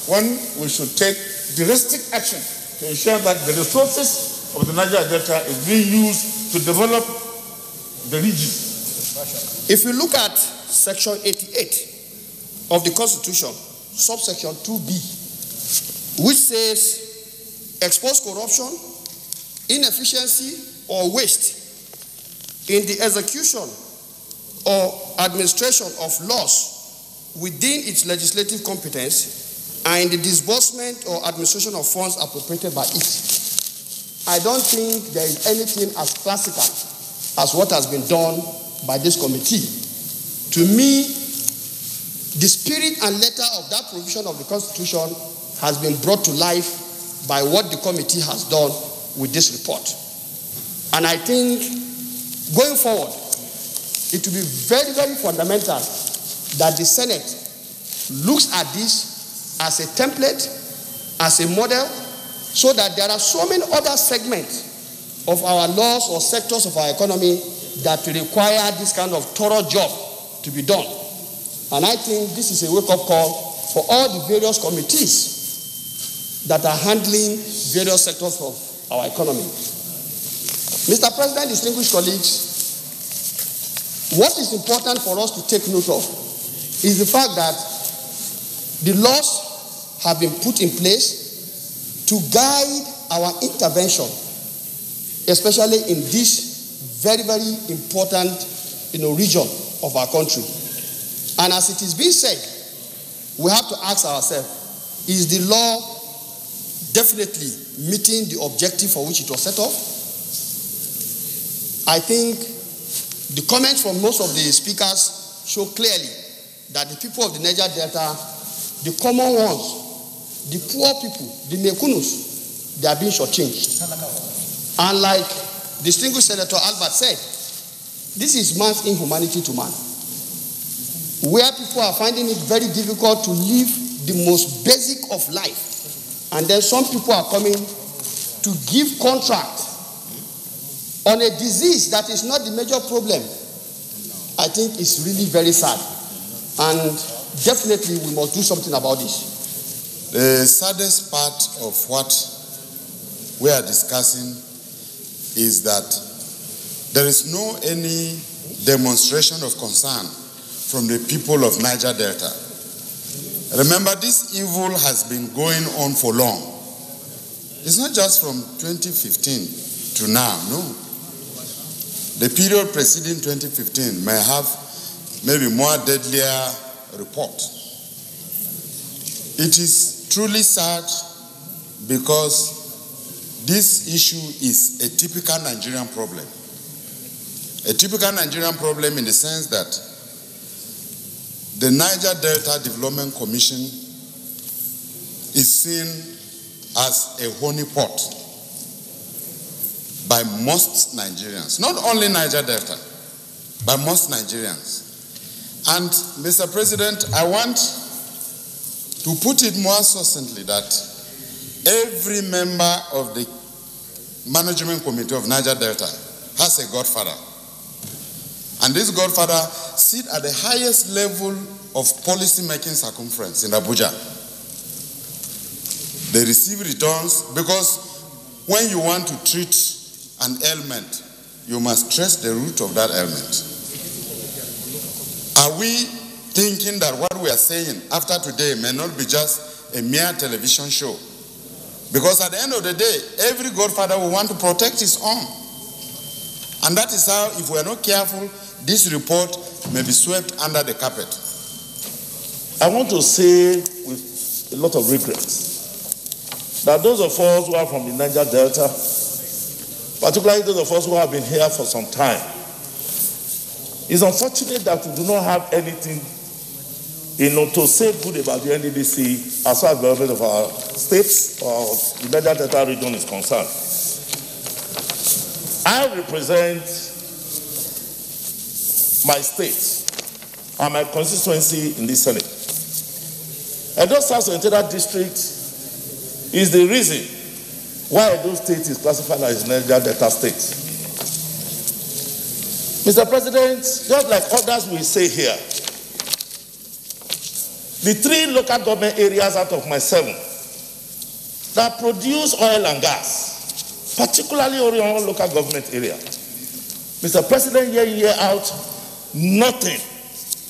when we should take drastic action to ensure that the resources of the Niger Delta is being used to develop the region. If you look at section 88 of the Constitution, subsection 2b, which says expose corruption, inefficiency, or waste in the execution or administration of laws within its legislative competence and in the disbursement or administration of funds appropriated by it. I don't think there is anything as classical as what has been done by this committee. To me, the spirit and letter of that provision of the Constitution has been brought to life by what the committee has done with this report. And I think going forward, it will be very, very fundamental that the Senate looks at this as a template, as a model, so that there are so many other segments of our laws or sectors of our economy that require this kind of thorough job to be done. And I think this is a wake up call for all the various committees that are handling various sectors of our economy. Mr. President, distinguished colleagues, what is important for us to take note of is the fact that the laws have been put in place to guide our intervention, especially in this very, very important you know, region of our country. And as it is being said, we have to ask ourselves is the law definitely meeting the objective for which it was set up? I think the comments from most of the speakers show clearly that the people of the Niger Delta, the common ones, the poor people, the Mekunus, they are being shortchanged. And like distinguished Senator Albert said, this is man's inhumanity to man. Where people are finding it very difficult to live the most basic of life. And then some people are coming to give contract on a disease that is not the major problem. I think it's really very sad. And definitely we must do something about this. The saddest part of what we are discussing is that there is no any demonstration of concern from the people of Niger Delta. Remember, this evil has been going on for long. It's not just from 2015 to now, no. The period preceding 2015 may have maybe more deadlier report. It is truly sad because this issue is a typical Nigerian problem. A typical Nigerian problem in the sense that the Niger Delta Development Commission is seen as a honeypot by most Nigerians, not only Niger Delta, by most Nigerians. And Mr. President, I want to put it more succinctly that every member of the management committee of Niger Delta has a godfather. And this godfather sit at the highest level of policy making circumference in Abuja. They receive returns because when you want to treat an ailment, you must trace the root of that ailment. Are we thinking that what we are saying after today may not be just a mere television show? Because at the end of the day, every godfather will want to protect his own. And that is how, if we are not careful, this report may be swept under the carpet. I want to say with a lot of regrets that those of us who are from the Niger Delta, particularly those of us who have been here for some time, it's unfortunate that we do not have anything you know, to say good about the NDDC as far as the development of our states or the Niger Delta region is concerned. I represent my state and my constituency in the Senate. Edo South Central District is the reason why Edo State is classified as Niger Delta State. Mr. President, just like others will say here, the three local government areas out of my seven that produce oil and gas, particularly Orhionmwon local government area. Mr. President, year in, year out, nothing.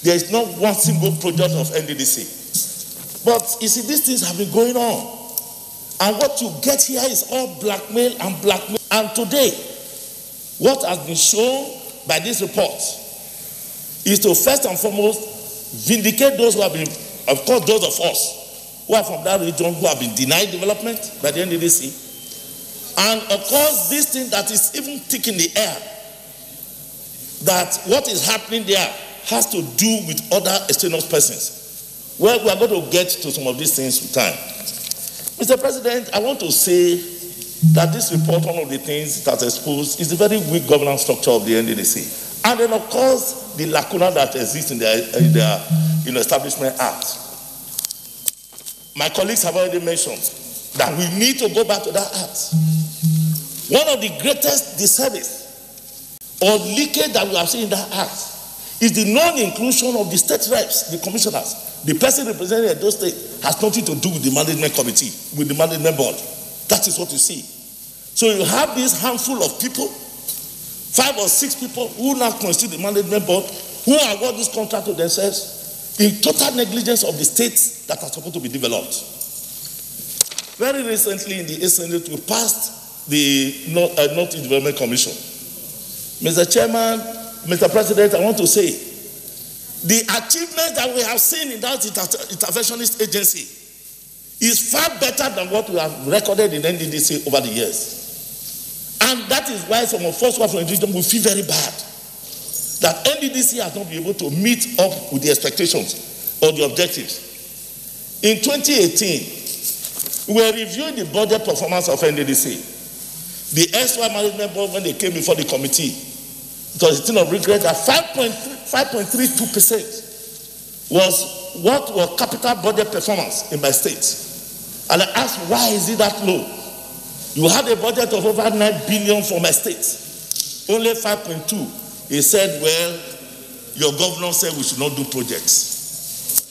There is not one single project of NDDC. But you see, these things have been going on. And what you get here is all blackmail and blackmail. And today, what has been shown by this report is to first and foremost vindicate those who have been, of course, those of us who are from that region who have been denied development by the NDDC. And of course, this thing that is even in the air, that what is happening there has to do with other external persons. Well, we are going to get to some of these things with time. Mr. President, I want to say that this report, one of the things it has exposed is the very weak governance structure of the NDDC. And then, of course, the lacuna that exists in the, in their you know, Establishment Act. My colleagues have already mentioned that we need to go back to that act. One of the greatest disservice or leakage that we have seen in that act is the non-inclusion of the state reps, the commissioners. The person representing those states has nothing to do with the management committee, with the management board. That is what you see. So you have this handful of people, five or six people who now constitute the management board, who award this contract to themselves in total negligence of the states that are supposed to be developed. Very recently in the Senate, we passed the North, uh, North Development Commission. Mr. Chairman, Mr. President, I want to say the achievement that we have seen in that interventionist agency is far better than what we have recorded in NDDC over the years. And that is why some of us who are from the region will feel very bad that NDDC has not been able to meet up with the expectations or the objectives. In 2018, we were reviewing the budget performance of NDDC. The SY management board, when they came before the committee, it was a thing of regret that 5.32% was what was capital budget performance in my state. And I asked, why is it that low? You had a budget of over 9 billion for my state, only 5.2. He said, well, your governor said we should not do projects.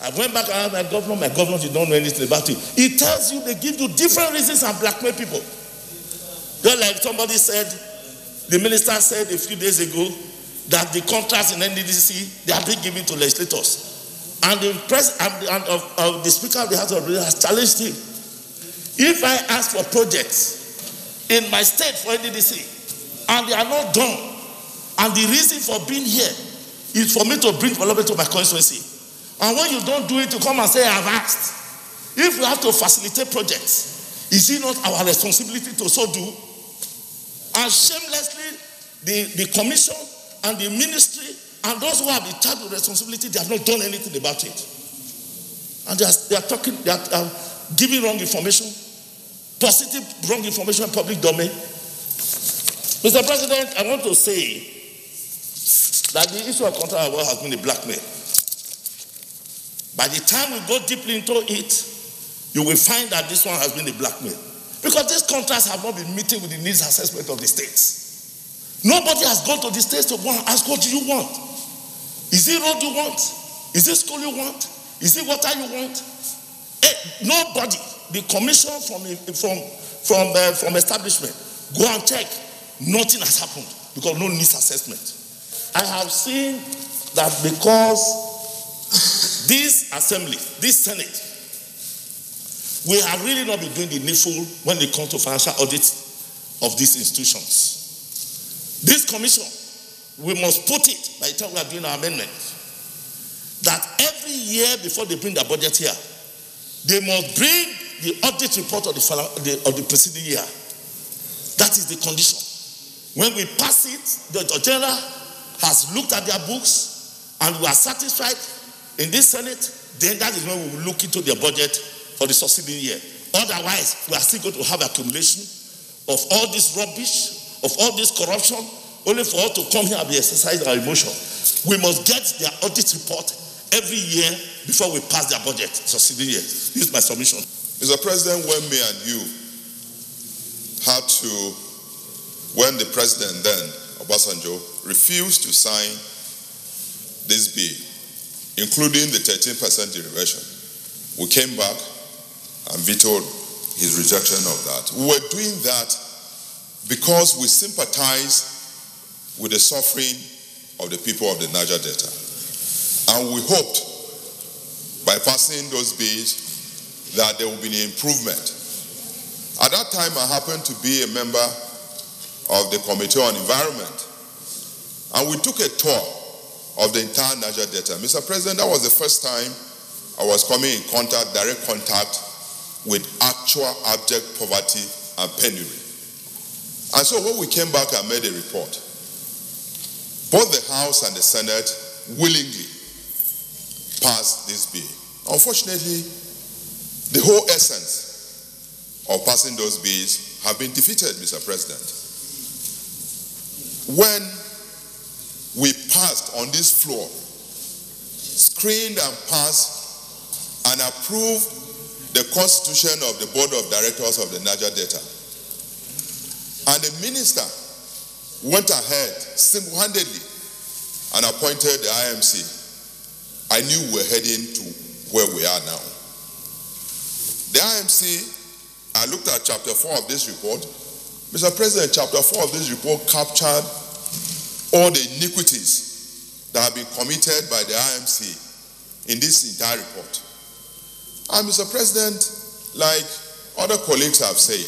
I went back and asked my governor, my governor did not know anything about it. He tells you they give you different reasons and blackmail people. Just like somebody said, the minister said a few days ago that the contracts in NDDC they are being given to legislators. And the press and, and of, of the Speaker of the House of Representatives has challenged him. If I ask for projects in my state for NDDC and they are not done, and the reason for being here is for me to bring development to my constituency, and when you don't do it, you come and say, I've asked. If we have to facilitate projects, is it not our responsibility to so do? And shamelessly, the, the commission and the ministry and those who have the charge of responsibility, they have not done anything about it. And they are, they are talking, they are uh, giving wrong information, positive wrong information in public domain. Mr. President, I want to say that the issue of contract award has been a blackmail. By the time we go deeply into it, you will find that this one has been a blackmail. Because these contracts have not been meeting with the needs assessment of the states. Nobody has gone to the states to go and ask, what do you want? Is it road you want? Is it school you want? Is it water you want? Eh, nobody. The commission from from from uh, from establishment go and check. Nothing has happened because no needs assessment. I have seen that because this assembly, this senate, we have really not been doing the needful when it comes to financial audit of these institutions. This commission we must put it by the time we are doing our amendment that every year before they bring their budget here, they must bring the audit report of the, of the preceding year. That is the condition. When we pass it, the general has looked at their books and we are satisfied in this Senate, then that is when we will look into their budget for the succeeding year. Otherwise, we are still going to have accumulation of all this rubbish, of all this corruption, only for us to come here and be exercising our emotion. We must get their audit report every year before we pass their budget succeeding year. This is my submission. Mr. President, when me and you had to, when the president then, Obasanjo, refused to sign this bill, including the 13% derivation, we came back and vetoed his rejection of that. We were doing that because we sympathize with the suffering of the people of the Niger Delta. And we hoped by passing those bills that there will be an improvement. At that time, I happened to be a member of the Committee on Environment. And we took a tour of the entire Niger Delta. Mr. President, that was the first time I was coming in contact, direct contact with actual abject poverty and penury. And so when we came back and made a report, both the House and the Senate willingly passed this bill. Unfortunately, the whole essence of passing those bills have been defeated, Mr. President. When we passed on this floor, screened and passed and approved the constitution of the board of directors of the Niger Delta, and the minister went ahead single-handedly and appointed the IMC, I knew we were heading to where we are now. The IMC, I looked at chapter 4 of this report. Mr. President, chapter 4 of this report captured all the iniquities that have been committed by the IMC in this entire report. And Mr. President, like other colleagues have said,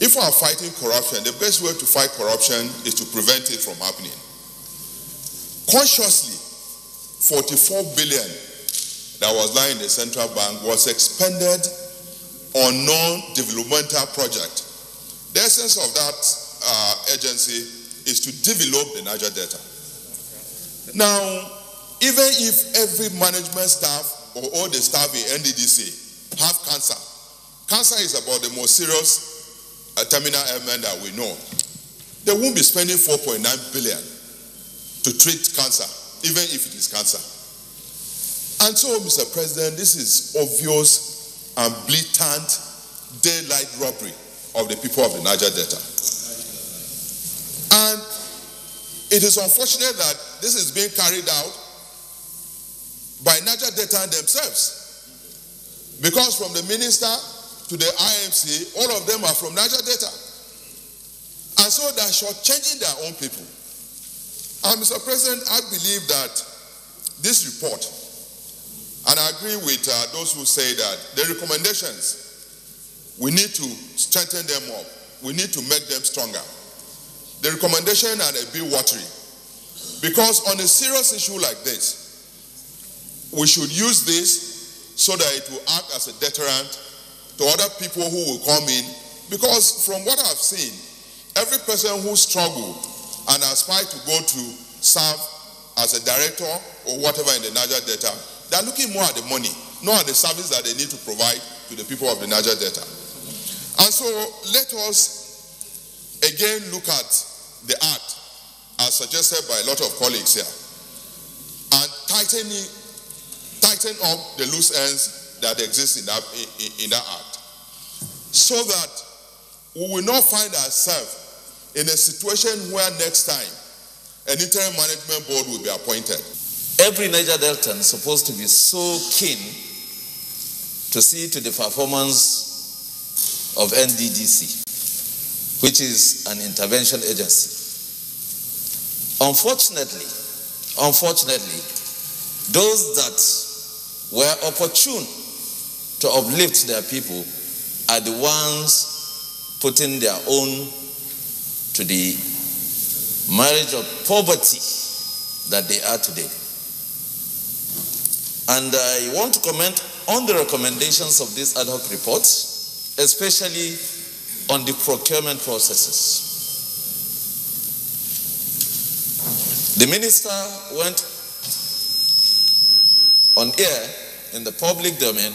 if we are fighting corruption, the best way to fight corruption is to prevent it from happening. Consciously, 44 billion that was lying in the central bank was expended on non-developmental project. The essence of that uh, agency is to develop the Niger Delta. Now, even if every management staff or all the staff in NDDC have cancer, cancer is about the most serious a terminal ailment that we know, they won't be spending 4.9 billion to treat cancer, even if it is cancer. And so, Mr. President, this is obvious and blatant daylight robbery of the people of the Niger Delta. And it is unfortunate that this is being carried out by Niger Delta themselves. Because from the minister to the IMC, all of them are from Niger Delta. And so they're shortchanging their own people. And Mr. President, I believe that this report, and I agree with uh, those who say that the recommendations, we need to strengthen them up. We need to make them stronger. The recommendation are a bit watery. Because on a serious issue like this, we should use this so that it will act as a deterrent to other people who will come in. Because from what I've seen, every person who struggled and aspired to go to serve as a director or whatever in the Niger Delta, they're looking more at the money, not at the service that they need to provide to the people of the Niger Delta. And so let us again look at the act as suggested by a lot of colleagues here and tighten, tighten up the loose ends that exist in that, in, in that act so that we will not find ourselves in a situation where next time an interim management board will be appointed. Every Niger Delta is supposed to be so keen to see to the performance of NDDC, which is an intervention agency. Unfortunately, unfortunately, those that were opportune to uplift their people are the ones putting their own to the marriage of poverty that they are today. And I want to comment on the recommendations of this ad hoc report, especially on the procurement processes. The minister went on air in the public domain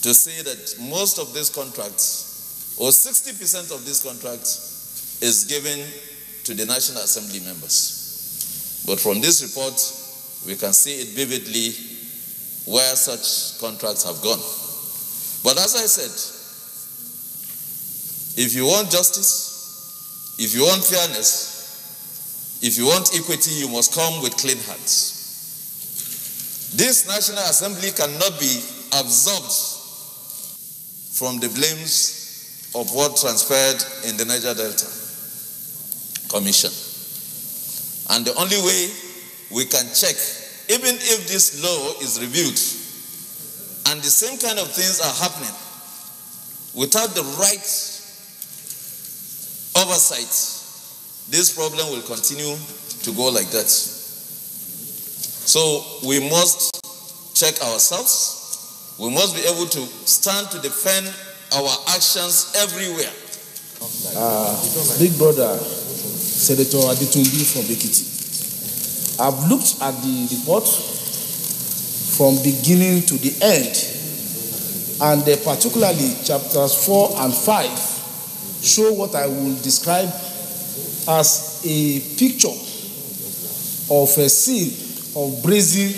to say that most of these contracts, or 60% of these contracts, is given to the National Assembly members. But from this report, we can see it vividly where such contracts have gone. But as I said, if you want justice, if you want fairness, if you want equity, you must come with clean hands. This National Assembly cannot be absorbed from the blames of what transpired in the Niger Delta Commission. And the only way we can check, even if this law is reviewed and the same kind of things are happening without the right oversight, this problem will continue to go like that. So we must check ourselves. We must be able to stand to defend our actions everywhere. Uh, big brother, Senator Adetunbi from Ekiti. I've looked at the report from beginning to the end, and uh, particularly chapters 4 and 5 show what I will describe as a picture of a scene of brazen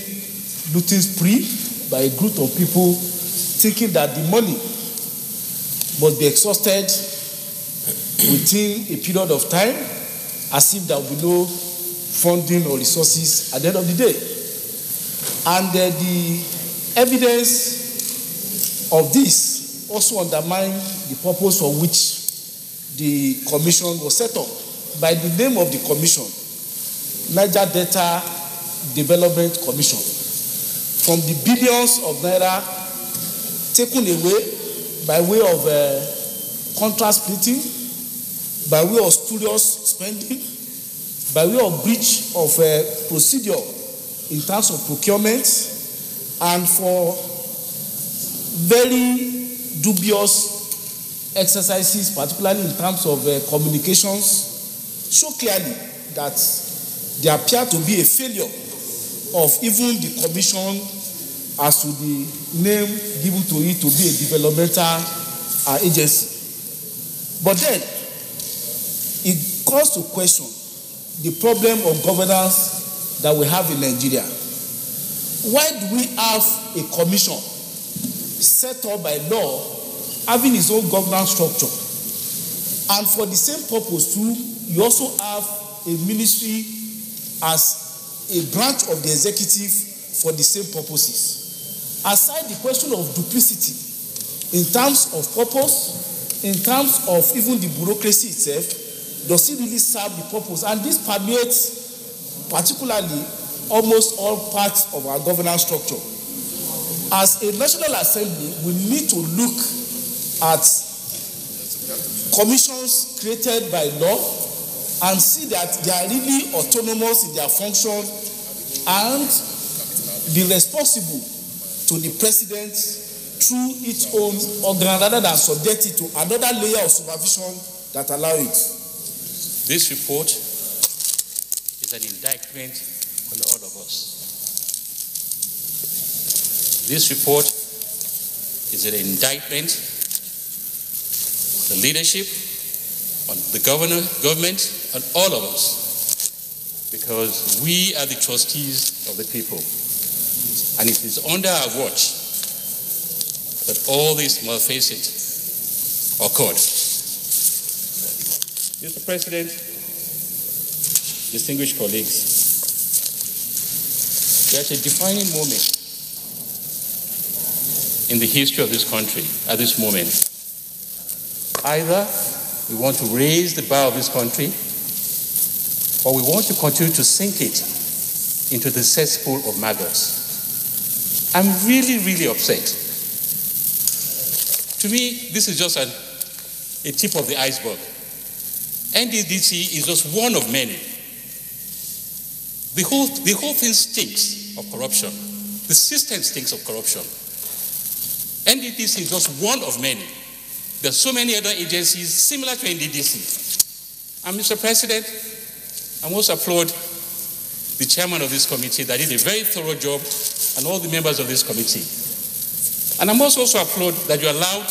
looting spree by a group of people thinking that the money must be exhausted within a period of time as if there will be no funding or resources at the end of the day. And uh, the evidence of this also undermine the purpose for which the commission was set up by the name of the commission, Niger Delta Development Commission. From the billions of naira taken away by way of uh, contract splitting, by way of spurious spending, by way of breach of uh, procedure in terms of procurement, and for very dubious exercises, particularly in terms of uh, communications, show clearly that there appear to be a failure of even the commission as to the name given to it to be a developmental uh, agency. But then, it calls to question the problem of governance that we have in Nigeria. Why do we have a commission set up by law having its own governance structure? And for the same purpose too, you also have a ministry as a branch of the executive for the same purposes. Aside the question of duplicity in terms of purpose, in terms of even the bureaucracy itself, does it really serve the purpose? And this permeates particularly almost all parts of our governance structure. As a National Assembly, we need to look at commissions created by law and see that they are really autonomous in their function and be responsible to the president through its own organ rather than subject it to another layer of supervision that allow it. This report is an indictment on all of us. This report is an indictment on the leadership, on the governor, government, on all of us, because we are the trustees of the people. And it is under our watch that all these malfeasance occurred. Mr. President, distinguished colleagues, we're at a defining moment in the history of this country at this moment. Either we want to raise the bar of this country or we want to continue to sink it into the cesspool of maggots. I'm really, really upset. To me, this is just an, a tip of the iceberg. NDDC is just one of many. The whole, the whole thing stinks of corruption. The system stinks of corruption. NDDC is just one of many. There are so many other agencies similar to NDDC. And Mr. President, I must applaud the chairman of this committee that did a very thorough job and all the members of this committee. And I must also applaud that you allowed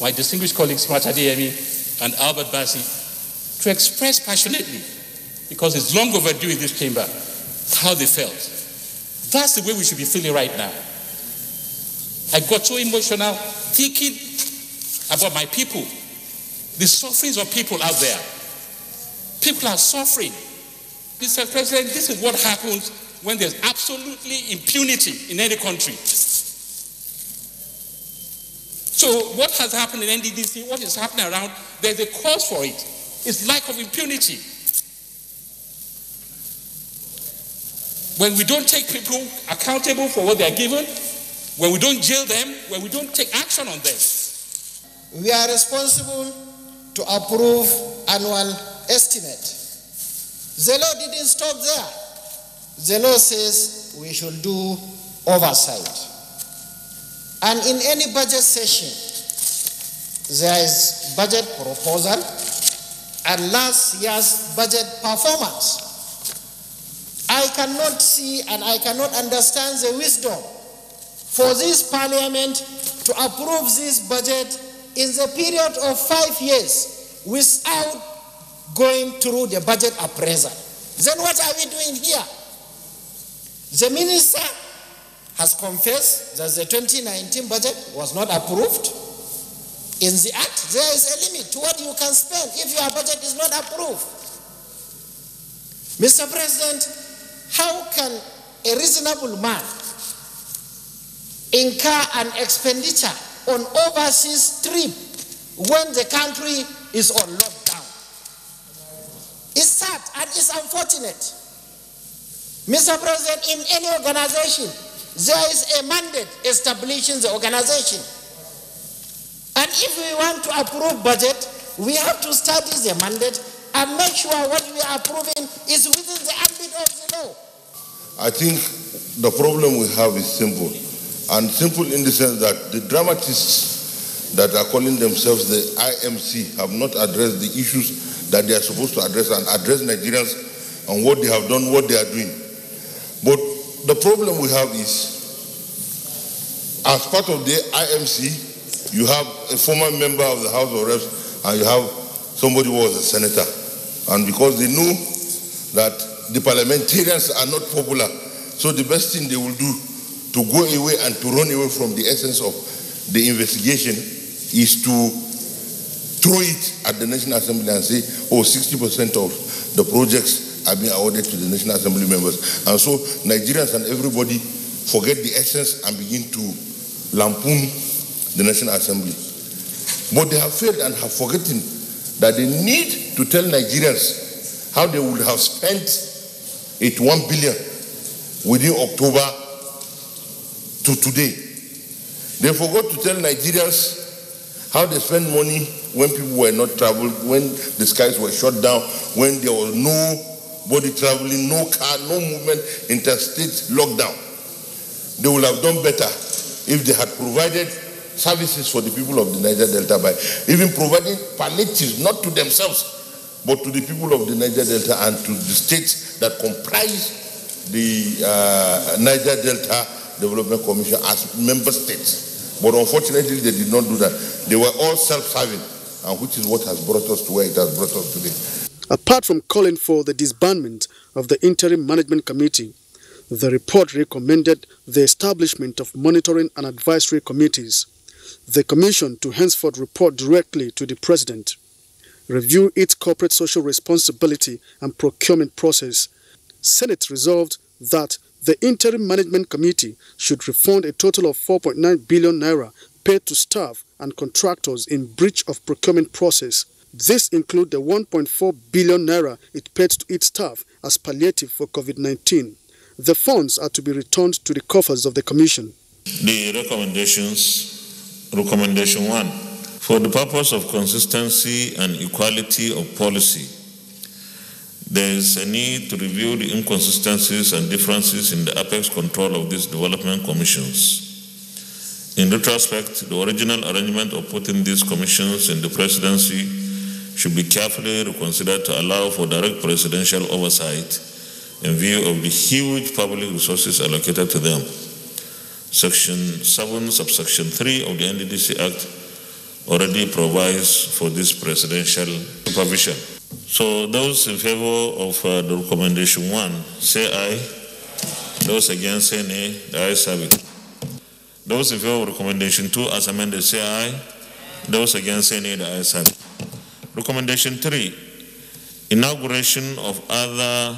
my distinguished colleagues Smart Adeyemi and Albert Bassey to express passionately, because it's long overdue in this chamber, how they felt. That's the way we should be feeling right now. I got so emotional thinking about my people, the sufferings of people out there. People are suffering. Mr. President, this is what happens when there's absolutely impunity in any country. So what has happened in NDDC, what is happening around, there's a cause for it. It's lack of impunity. When we don't take people accountable for what they are given, when we don't jail them, when we don't take action on them. We are responsible to approve annual estimate. The law didn't stop there. The law says we should do oversight. And in any budget session, there is budget proposal and last year's budget performance. I cannot see and I cannot understand the wisdom for this parliament to approve this budget in the period of five years without going through the budget appraisal. Then what are we doing here? The minister has confessed that the 2019 budget was not approved. In the act, there is a limit to what you can spend if your budget is not approved. Mr. President, how can a reasonable man incur an expenditure on overseas trip when the country is on lockdown? It's sad and it's unfortunate. Mr. President, in any organization, there is a mandate establishing the organization. And if we want to approve budget, we have to study the mandate and make sure what we are approving is within the ambit of the law. I think the problem we have is simple. And simple in the sense that the dramatists that are calling themselves the IMC have not addressed the issues that they are supposed to address and address Nigerians on what they have done, what they are doing. But the problem we have is, as part of the IMC, you have a former member of the House of Reps and you have somebody who was a senator. And because they know that the parliamentarians are not popular, so the best thing they will do to go away and to run away from the essence of the investigation is to throw it at the National Assembly and say, oh, 60% of the projects are being awarded to the National Assembly members. And so Nigerians and everybody forget the essence and begin to lampoon the National Assembly. But they have failed and have forgotten that they need to tell Nigerians how they would have spent 81 billion within October to today. They forgot to tell Nigerians how they spend money when people were not traveling, when the skies were shut down, when there was no body traveling, no car, no movement, interstate lockdown. They would have done better if they had provided services for the people of the Niger Delta by even providing palliatives, not to themselves, but to the people of the Niger Delta and to the states that comprise the uh, Niger Delta Development Commission as member states. But unfortunately, they did not do that. They were all self-serving, and which is what has brought us to where it has brought us today. Apart from calling for the disbandment of the Interim Management Committee, the report recommended the establishment of monitoring and advisory committees, the Commission to henceforth report directly to the President, review its corporate social responsibility and procurement process. Senate resolved that the Interim Management Committee should refund a total of 4.9 billion naira paid to staff and contractors in breach of procurement process. This includes the 1.4 billion naira it paid to its staff as palliative for COVID-19. The funds are to be returned to the coffers of the Commission. The recommendations, recommendation one, for the purpose of consistency and equality of policy, there is a need to review the inconsistencies and differences in the apex control of these development commissions. In retrospect, the original arrangement of putting these commissions in the presidency should be carefully reconsidered to allow for direct presidential oversight in view of the huge public resources allocated to them. Section 7, subsection 3 of the NDDC Act already provides for this presidential supervision. So those in favor of uh, the recommendation one, say aye. Those against, say nay. The ayes have it. Those in favor of recommendation two, as amended, say aye. Those against, say nay. The ayes have it. Recommendation three, inauguration of other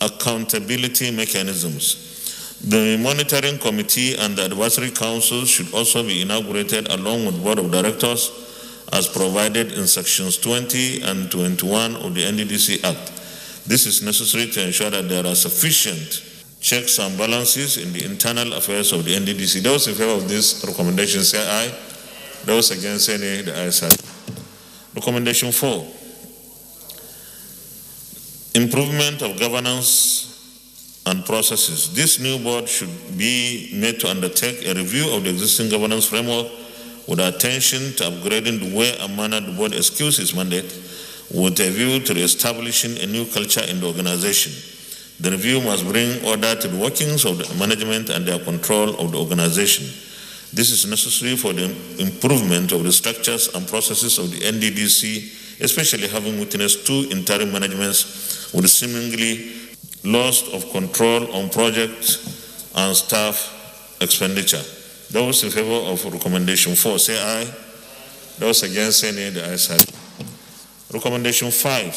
accountability mechanisms. The monitoring committee and the advisory council should also be inaugurated along with board of directors as provided in sections 20 and 21 of the NDDC Act. This is necessary to ensure that there are sufficient checks and balances in the internal affairs of the NDDC. Those in favor of this recommendation say aye. Those against say nay. The ayes have. Recommendation four. Improvement of governance and processes. This new board should be made to undertake a review of the existing governance framework with attention to upgrading the way and manner the board executes its mandate with a view to establishing a new culture in the organization. The review must bring order to the workings of the management and their control of the organization. This is necessary for the improvement of the structures and processes of the NDDC, especially having witnessed two interim managements with seemingly loss of control on project and staff expenditure. Those in favor of recommendation four, say aye. Those against, say nay. The ayes have. Recommendation five,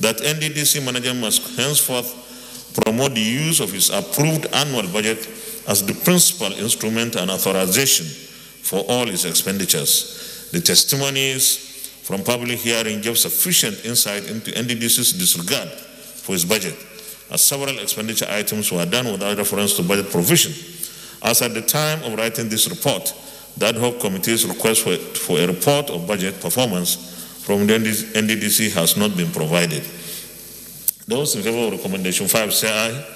that NDDC manager must henceforth promote the use of his approved annual budget as the principal instrument and authorization for all his expenditures. The testimonies from public hearing give sufficient insight into NDDC's disregard for his budget, as several expenditure items were done without reference to budget provision. As at the time of writing this report, the ad hoc committee's request for, for a report of budget performance from the NDDC has not been provided. Those in favor of recommendation 5 say aye.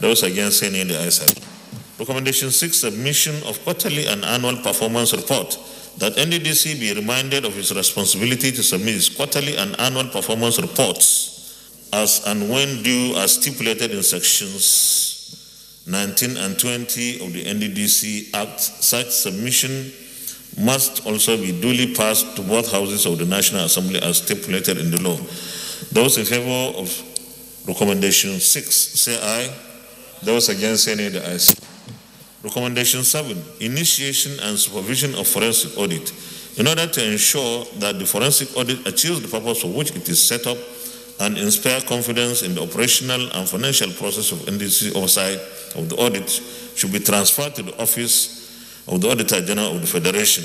Those against say nay. The ayes have. Recommendation 6 submission of quarterly and annual performance report that NDDC be reminded of its responsibility to submit its quarterly and annual performance reports as and when due as stipulated in sections 19 and 20 of the NDDC Act. Such submission must also be duly passed to both houses of the National Assembly as stipulated in the law. Those in favor of recommendation 6 say aye. Those against say nay. The ayes. Recommendation 7 Initiation and supervision of forensic audit. In order to ensure that the forensic audit achieves the purpose for which it is set up and inspire confidence in the operational and financial process of NDDC oversight of the audit, should be transferred to the Office of the Auditor General of the Federation.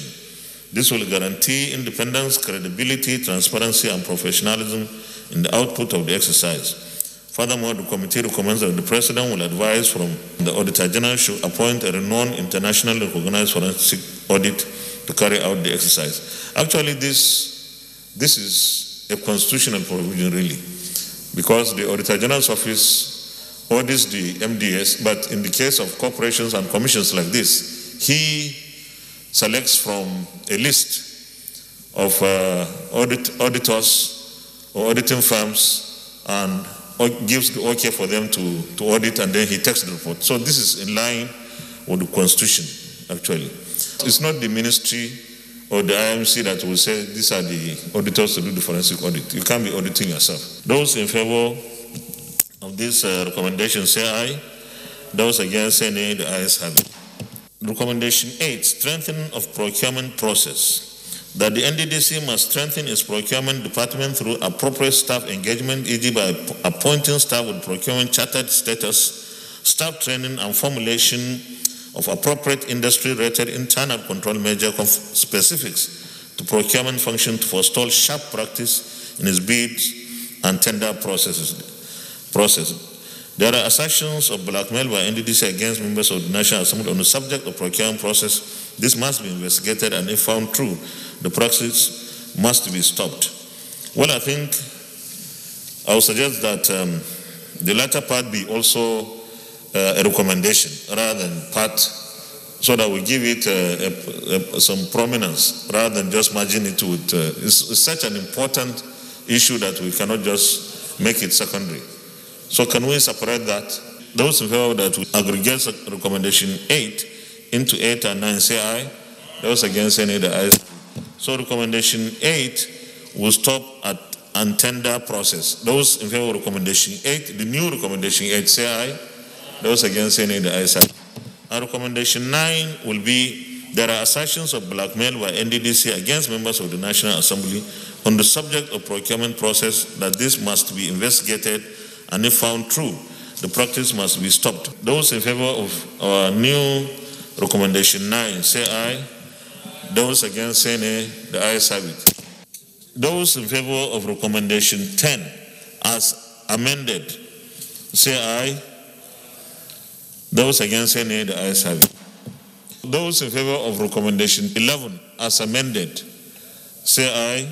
This will guarantee independence, credibility, transparency, and professionalism in the output of the exercise. Furthermore, the committee recommends that the President will advise from the Auditor General should appoint a renowned internationally recognized forensic audit to carry out the exercise. Actually, this, this is a constitutional provision, really, because the Auditor General's office audits the MDS, but in the case of corporations and commissions like this, he selects from a list of uh, audit, auditors or auditing firms and gives the okay for them to, to audit and then he takes the report. So this is in line with the constitution, actually. It's not the ministry or the IMC that will say these are the auditors to do the forensic audit. You can't be auditing yourself. Those in favor of this uh, recommendation say aye. Those against say nay. The ayes have it. Recommendation 8, strengthening of procurement process that the NDDC must strengthen its procurement department through appropriate staff engagement, e.g. by appointing staff with procurement chartered status, staff training and formulation of appropriate industry-rated internal control measure specifics to procurement function to forestall sharp practice in its bids and tender processes. process. There are assertions of blackmail by NDDC against members of the National Assembly on the subject of procurement process. This must be investigated and if found true, the practice must be stopped. Well, I think I would suggest that um, the latter part be also a recommendation rather than part, so that we give it uh, a, a, some prominence rather than just merging it with. Uh, it's, it's such an important issue that we cannot just make it secondary. So, can we separate that? Those in favor that we aggregate recommendation 8 into 8 and 9 say aye. Those against any the ayes. So recommendation 8 will stop at untender process. Those in favor of recommendation 8, the new recommendation 8 say aye. Those against any the ayes. And recommendation 9 will be there are assertions of blackmail by NDDC against members of the National Assembly on the subject of procurement process that this must be investigated and if found true, the practice must be stopped. Those in favor of our new recommendation 9 say aye. Those against say nay, the ayes have it. Those in favor of recommendation 10 as amended, say aye. Those against say nay, the ayes have it. Those in favor of recommendation 11 as amended, say aye.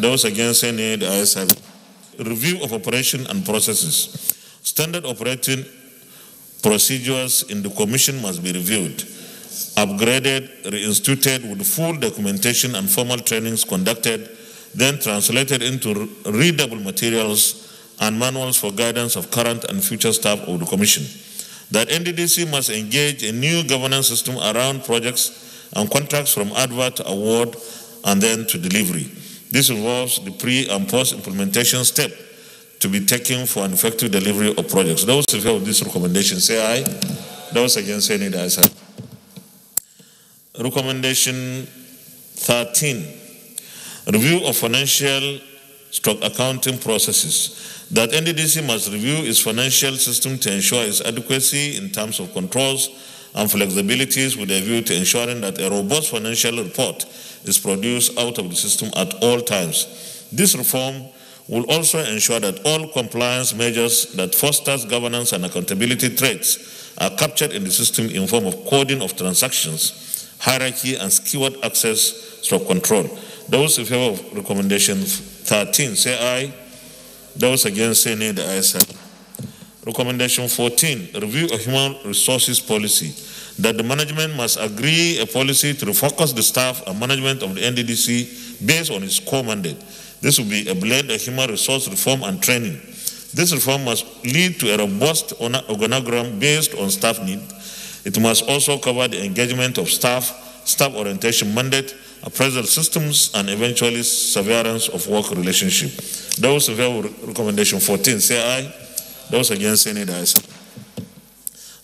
Those against say nay, the ayes have it. Review of operation and processes. Standard operating procedures in the commission must be reviewed, upgraded, reinstituted with full documentation and formal trainings conducted, then translated into readable materials and manuals for guidance of current and future staff of the commission. That NDDC must engage a new governance system around projects and contracts from advert to award and then to delivery. This involves the pre and post implementation step to be taken for an effective delivery of projects. Those in favor of this recommendation say aye. Those against say nay. Recommendation 13. Review of financial stroke accounting processes. That NDDC must review its financial system to ensure its adequacy in terms of controls and flexibilities with a view to ensuring that a robust financial report is produced out of the system at all times. This reform will also ensure that all compliance measures that fosters governance and accountability traits are captured in the system in form of coding of transactions, hierarchy, and skewed access stroke control. Those in favor of recommendation 13 say aye. Those against say nay. The ayes. Recommendation 14, review of human resources policy. That the management must agree a policy to refocus the staff and management of the NDDC based on its core mandate. This will be a blend of human resource reform and training. This reform must lead to a robust organogram based on staff need. It must also cover the engagement of staff, staff orientation mandate, appraisal systems, and eventually severance of work relationship. Those in favor recommendation 14 say aye. Those against say nay.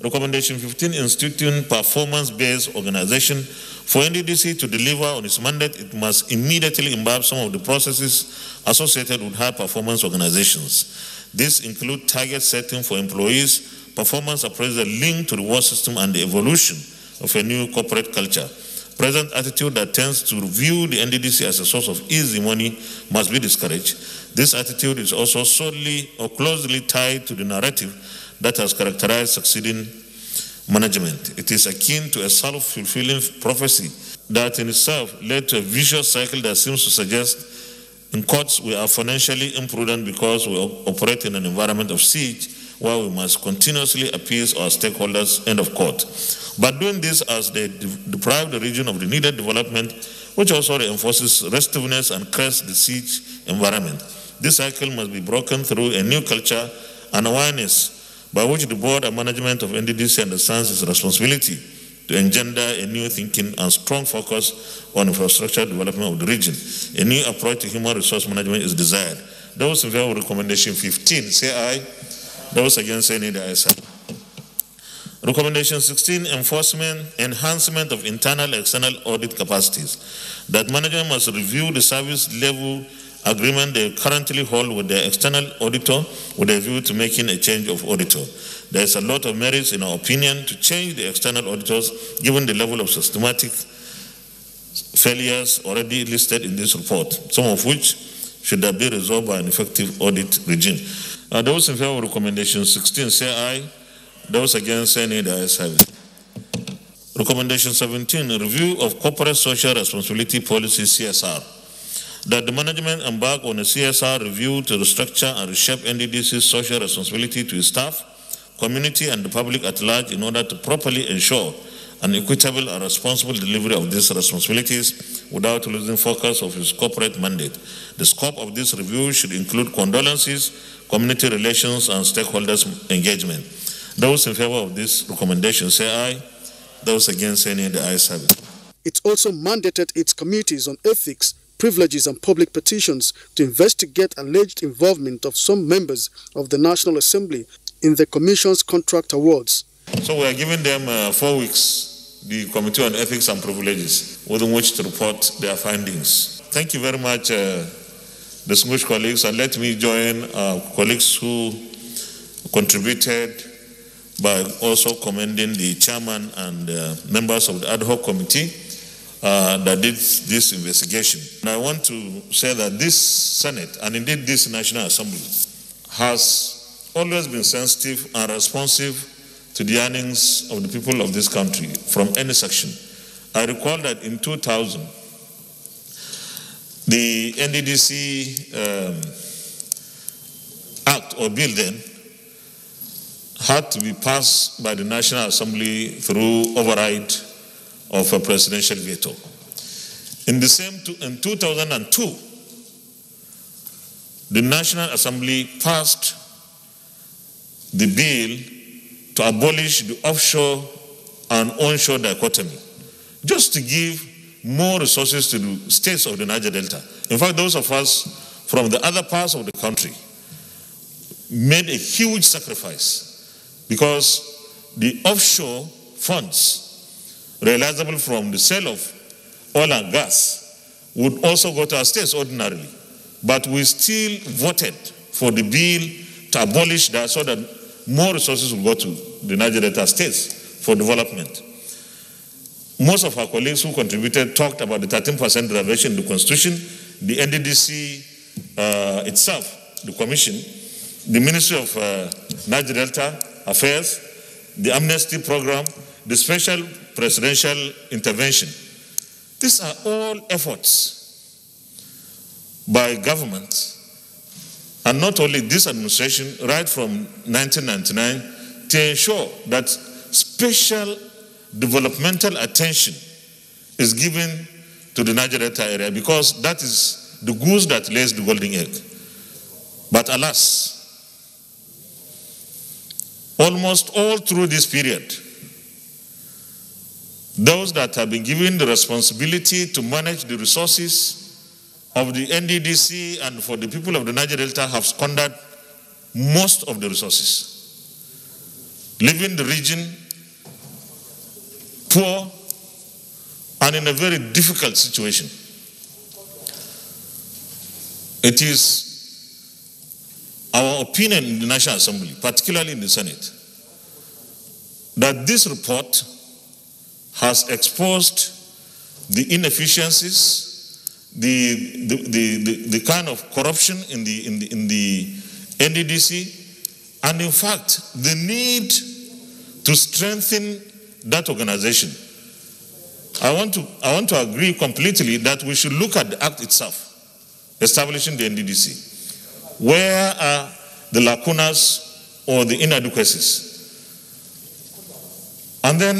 Recommendation 15 instituting performance-based organization. For NDDC to deliver on its mandate, it must immediately imbibe some of the processes associated with high performance organizations. This include target setting for employees, performance appraisal linked to the reward system, and the evolution of a new corporate culture. Present attitude that tends to view the NDDC as a source of easy money must be discouraged. This attitude is also solely or closely tied to the narrative that has characterized succeeding management. It is akin to a self-fulfilling prophecy that in itself led to a vicious cycle that seems to suggest in courts we are financially imprudent because we operate in an environment of siege where we must continuously appease our stakeholders, end of court. But doing this as they deprive the region of the needed development, which also reinforces restiveness and creates the siege environment. This cycle must be broken through a new culture and awareness by which the board and management of NDDC understands its responsibility to engender a new thinking and strong focus on infrastructure development of the region. A new approach to human resource management is desired. Those in favor of recommendation 15, say aye. Those against, say nay, the ayes. Recommendation 16, enforcement, enhancement of internal external audit capacities. That management must review the service level agreement they currently hold with their external auditor with a view to making a change of auditor. There is a lot of merits, in our opinion, to change the external auditors given the level of systematic failures already listed in this report, some of which should been resolved by an effective audit regime. Uh, those in favor of recommendation 16 say aye. Those against say nay, the ayes have it. Recommendation 17, review of corporate social responsibility policy CSR. That the management embark on a CSR review to restructure and reshape NDDC's social responsibility to its staff, community, and the public at large in order to properly ensure an equitable and responsible delivery of these responsibilities without losing focus of its corporate mandate. The scope of this review should include condolences, community relations, and stakeholders' engagement. Those in favor of this recommendation say aye. Those against say nay. The ayes have it. It also mandated its committees on ethics, privileges, and public petitions to investigate alleged involvement of some members of the National Assembly in the Commission's contract awards. So we are giving them uh, four weeks, the Committee on Ethics and Privileges, within which to report their findings. Thank you very much, uh, distinguished colleagues, and let me join uh, colleagues who contributed by also commending the chairman and uh, members of the ad hoc committee uh, that did this investigation. And I want to say that this Senate, and indeed this National Assembly, has always been sensitive and responsive to the earnings of the people of this country from any section. I recall that in 2000, the NDDC um, Act or bill then had to be passed by the National Assembly through override of a presidential veto. In the same, in 2002, the National Assembly passed the bill to abolish the offshore and onshore dichotomy, just to give more resources to the states of the Niger Delta. In fact, those of us from the other parts of the country made a huge sacrifice because the offshore funds realizable from the sale of oil and gas would also go to our states ordinarily. But we still voted for the bill to abolish that so that more resources will go to the Niger Delta states for development. Most of our colleagues who contributed talked about the 13% reservation in the Constitution, the NDDC uh, itself, the Commission, the Ministry of uh, Niger Delta Affairs, the Amnesty Program, the Special Presidential Intervention. These are all efforts by governments, and not only this administration, right from 1999, to ensure that special developmental attention is given to the Niger Delta area because that is the goose that lays the golden egg. But alas, almost all through this period, those that have been given the responsibility to manage the resources of the NDDC and for the people of the Niger Delta have squandered most of the resources, leaving the region poor and in a very difficult situation. It is our opinion in the National Assembly, particularly in the Senate, that this report has exposed the inefficiencies, the, the, the, the, kind of corruption in the, in, the, in the NDDC, and in fact, the need to strengthen that organization. I want, to, I want to agree completely that we should look at the act itself, establishing the NDDC. Where are the lacunas or the inadequacies? And then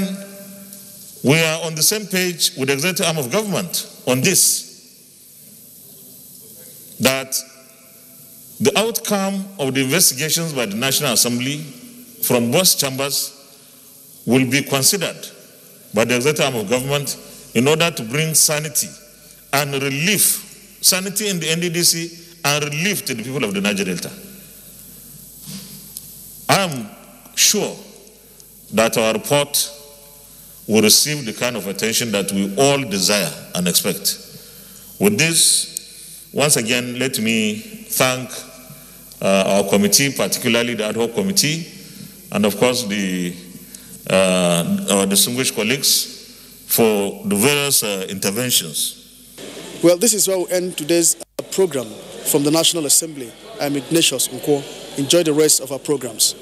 we are on the same page with the executive arm of government on this that the outcome of the investigations by the National Assembly from both chambers will be considered by the executive arm of government in order to bring sanity and relief, sanity in the NDDC and relief to the people of the Niger Delta. I am sure that our report will receive the kind of attention that we all desire and expect. With this, once again, let me thank uh, our committee, particularly the ad hoc committee, and of course the uh, our distinguished colleagues for the various uh, interventions. Well, this is where we end today's uh, program from the National Assembly. I'm Ignatius Nkwo. Enjoy the rest of our programs.